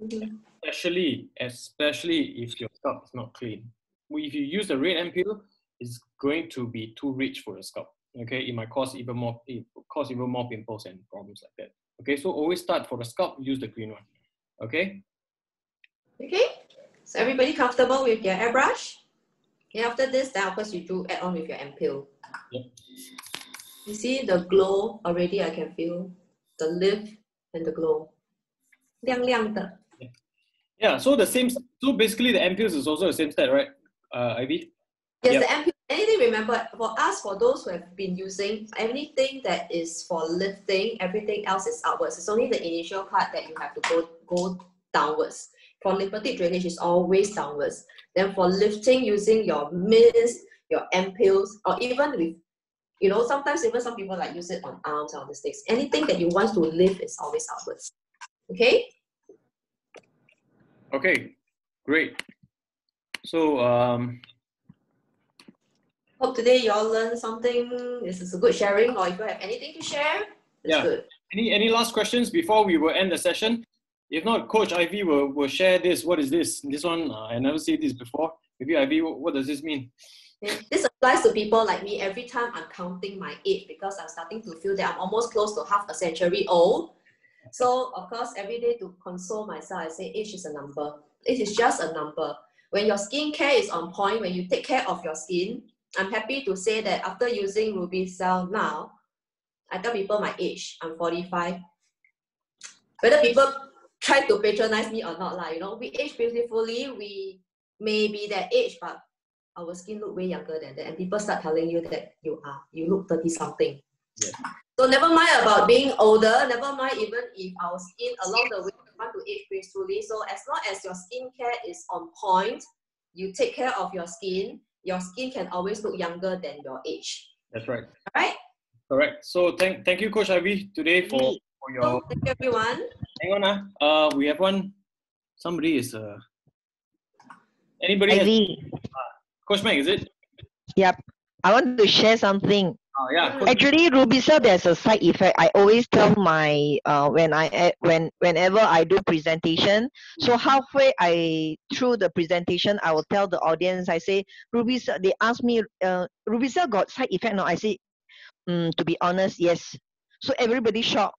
Mhm. Especially, especially if your scalp is not clean. If you use the red ampule, it's going to be too rich for your scalp Okay, it might cause even more, it will cause even more pimples and problems like that. Okay, so always start for the scalp, use the green one. Okay. Okay, so everybody comfortable with your airbrush? Okay, after this, then of course you do add on with your ampoule. Yep. You see the glow already, I can feel the lift and the glow. 亮亮的. Yeah. So the same. So basically, the ampules is also the same step, right? Uh, Ivy. Yes, Yep. the ampoule. Anything remember for us, for those who have been using anything that is for lifting, everything else is outwards. It's only the initial part that you have to go go downwards. For lymphatic drainage, is always downwards. Then for lifting using your mist, your ampules, or even with, you know, sometimes even some people like use it on arms or on the sticks. Anything that you want to lift is always outwards. Okay? Okay. Great. So um, Hope today you all learned something. This is a good sharing, or if you have anything to share, it's Yeah. good. any any last questions before we will end the session? If not, Coach Ivy will, will share this. What is this? This one uh, I never seen this before. Maybe Ivy, what, what does this mean? This applies to people like me every time I'm counting my age because I'm starting to feel that I'm almost close to half a century old. So, of course, every day to console myself, I say age is a number. It is just a number. When your skincare is on point, when you take care of your skin, I'm happy to say that after using Ruby Cell now, I tell people my age, I'm 45. Whether people try to patronize me or not, lah, you know, we age beautifully, we may be that age, but our skin look way younger than that, and people start telling you that you are you look thirty something. Yeah. So never mind about being older. Never mind even if our skin along the way want to age gracefully. So as long as your skincare is on point, you take care of your skin. Your skin can always look younger than your age. That's right. Alright. Correct. So thank thank you, Coach Ivy, today for, for your. So thank you everyone. Hang on, ah. Uh, we have one. Somebody is uh. Anybody has Ivy. Coach Mike? Is it? Yep. I want to share something. Oh, yeah. Actually, Rubicel, there's a side effect. I always tell my uh, when I eh, when whenever I do presentation. So halfway I through the presentation, I will tell the audience. I say Rubicel. They ask me, uh, Rubicel got side effect? No, I say, mm, to be honest, yes. So everybody shocked.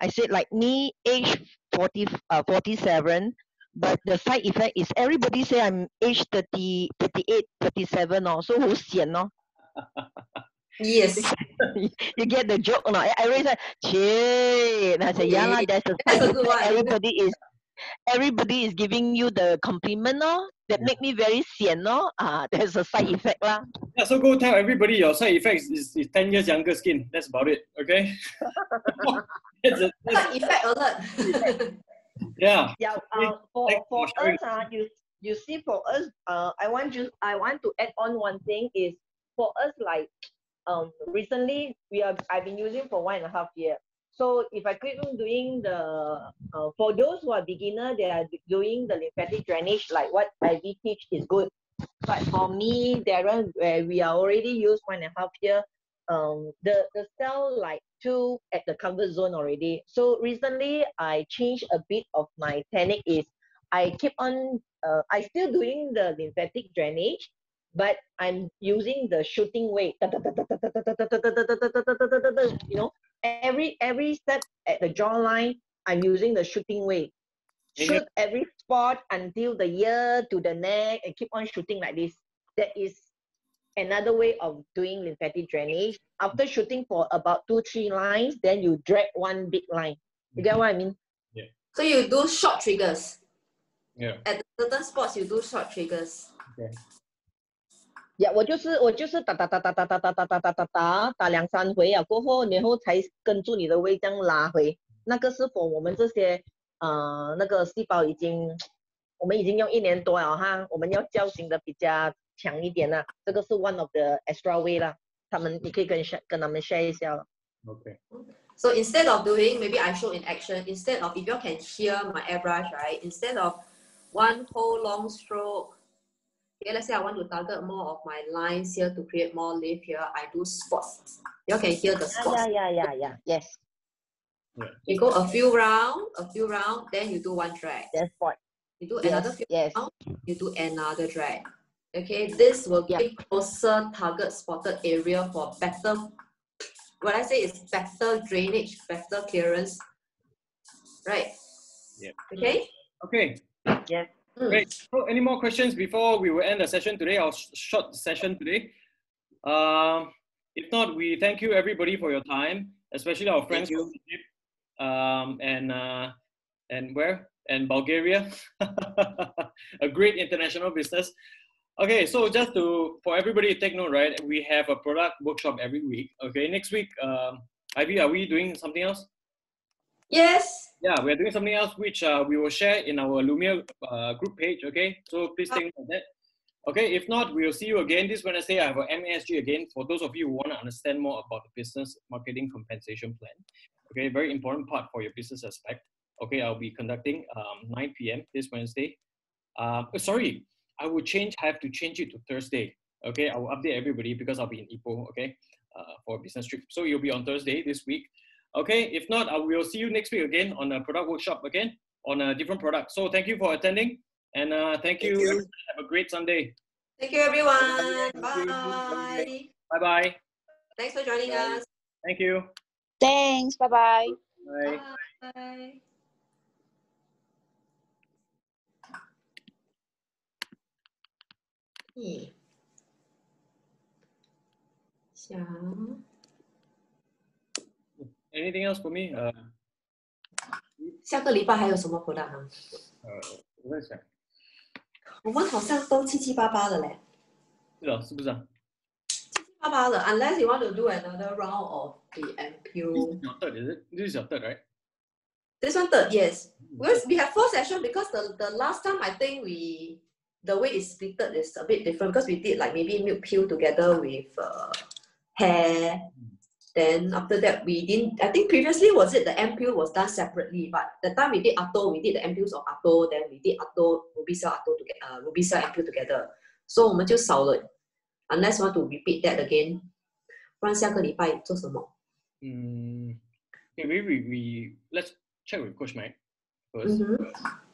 I said like me, age 40, uh, 47, but the side effect is everybody say I'm age 30, 38, 37 or so who sian no. [LAUGHS] Yes. [LAUGHS] you get the joke or not? I always say, shit. I say, yeah, lah, Okay. that's a That's a good one. Everybody is everybody is giving you the compliment, no? That make me very sian, no? Ah, [LAUGHS] there's a side effect lah. Yeah, so go tell everybody your side effects is, is 10 years younger skin. That's about it, okay? [LAUGHS] That's a- that's- Side effect alert. yeah. Yeah, Okay, uh, for thanks for for us, uh, you you see, for us, uh, I want you, I want to add on one thing is for us, like, um, recently we are I've been using for one and a half year. So if I keep on doing the, uh, for those who are beginner, they are doing the lymphatic drainage, like what Ivy teach is good. But for me, Daren, where we are already used one and a half year, um, the the cell like two at the comfort zone already. So recently, I changed a bit of my technique. Is I keep on, uh, I still doing the lymphatic drainage, but I'm using the shooting weight. You know, every every step at the jawline, I'm using the shooting weight. Shoot every spot until the ear to the neck and keep on shooting like this. That is another way of doing lymphatic drainage. After shooting for about two, three lines, then you drag one big line. You get what I mean? Yeah. So you do short triggers. Yeah. At certain spots, you do short triggers. Okay. 呀、我就是我就是打打打打打打打打打打打打打两三回啊，过后然后才跟住你的胃这样拉回。那个是否我们这些呃那个细胞已经我们已经用一年多了哈，我们要叫醒的比较强一点了。这个是 one of the extra way 啦，他们你可以跟 share 跟他们 share 一下了。Okay. So instead of doing, maybe I show in action, instead of, if you all can hear my airbrush, right? Instead of one whole long stroke, okay, let's say I want to target more of my lines here to create more lift here, I do spots. You all can hear the spots. Yeah, yeah, yeah, yeah. Yes, You go a few round, a few round, then you do one drag. that's what. You do Yes, another few yes. round, you do another drag. Okay, this will Yeah. closer target spotted area for better, what I say is better drainage, better clearance. Right? Yeah. Okay? Okay. Yes. Mm. Great. So any more questions before we will end the session today, our short session today? Um, if not, we thank you everybody for your time, especially our friends from Egypt, um, and uh, and where and Bulgaria, [LAUGHS] a great international business. Okay, so just to for everybody to take note, right? We have a product workshop every week. Okay, next week, um, Ivy, are we doing something else? Yes. Yeah, we're doing something else which uh, we will share in our Lumiere uh, group page. Okay, so please take note of that. Okay, if not, we'll see you again this Wednesday. I have a MASG again for those of you who want to understand more about the business marketing compensation plan. Okay, very important part for your business aspect. Okay, I'll be conducting um, 9 p.m. this Wednesday. Oh, sorry, I will change. I have to change it to Thursday. Okay, I will update everybody because I'll be in Ipoh. Okay, uh, for business trip. So you'll be on Thursday this week. Okay, if not, I will see you next week again on a product workshop again on a different product. So thank you for attending and uh, thank, you. Thank you. Have a great Sunday. Thank you, everyone. Thank. Bye. Bye bye. Thanks for joining Bye. us. Thank you. Thanks. Bye bye. Bye. Bye. 想 Anything else for me? Uh, 下个礼拜还有什么 product 啊？呃，我在想，我们好像都七七八八的嘞，是啊，是不是啊？七七八八的。Unless you want to do another round of the This MQ. is your third, is it? This is your third, right? This one third, yes. Because we have four sessions because the, the last time I think we the way it's splitted is a bit different because we did like maybe milk pill together with uh, hair. Then after that, we didn't. I think previously was it the MPU was done separately, but the time we did ATO, we did the MPUs of ATO, then we did Ato Ruby Cell Ato together, uh, Ruby Cell MPU together. So 我们就少了，unless want to repeat that again，不然下个礼拜做什么？嗯，maybe we we let's check with Coach Mike first mm-hmm.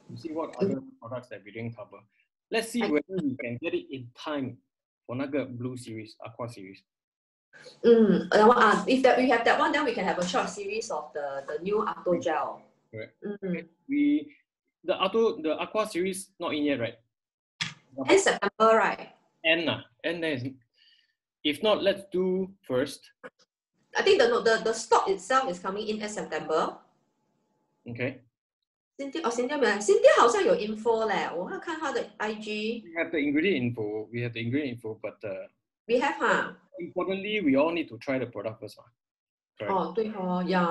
to see what other products that we didn't cover. Let's see whether we can get it in time for 那个 Blue Series Aqua Series。嗯，然后啊，if that we have that one, then we can have a short series of the the new Acto gel. Correct. 嗯 We the Auto the Aqua Series not in yet, right? ，end September, right? N lah, N there is. If not, let's do first. I think the no, the the stock itself is coming in at September. Okay. Cynthia 哦，Cynthia 没有，Cynthia 好像有 info 嘞，我要看她的 IG。 We have the ingredient info. We have the ingredient info, but uh, We have 哈， importantly, we all need to try the product first. mah. Correct. 哦对哦呀，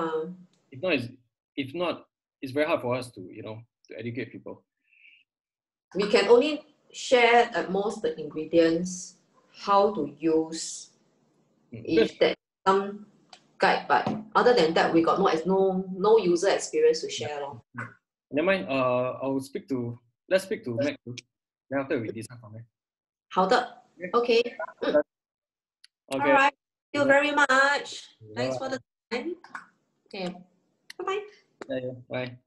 If not, it's, if not, it's very hard for us to you know to educate people. we can only share at most the ingredients, how to use, Mm. if that some guide, but other than that, we got no ex- no no user experience to share 咯。 Never mind. Uh, I'll speak to let's speak to Mac. first. Then after we decide from there. 好的，OK， Okay. alright, thank you very much. Thanks for the time. Okay, bye bye. Yeah, yeah. Bye.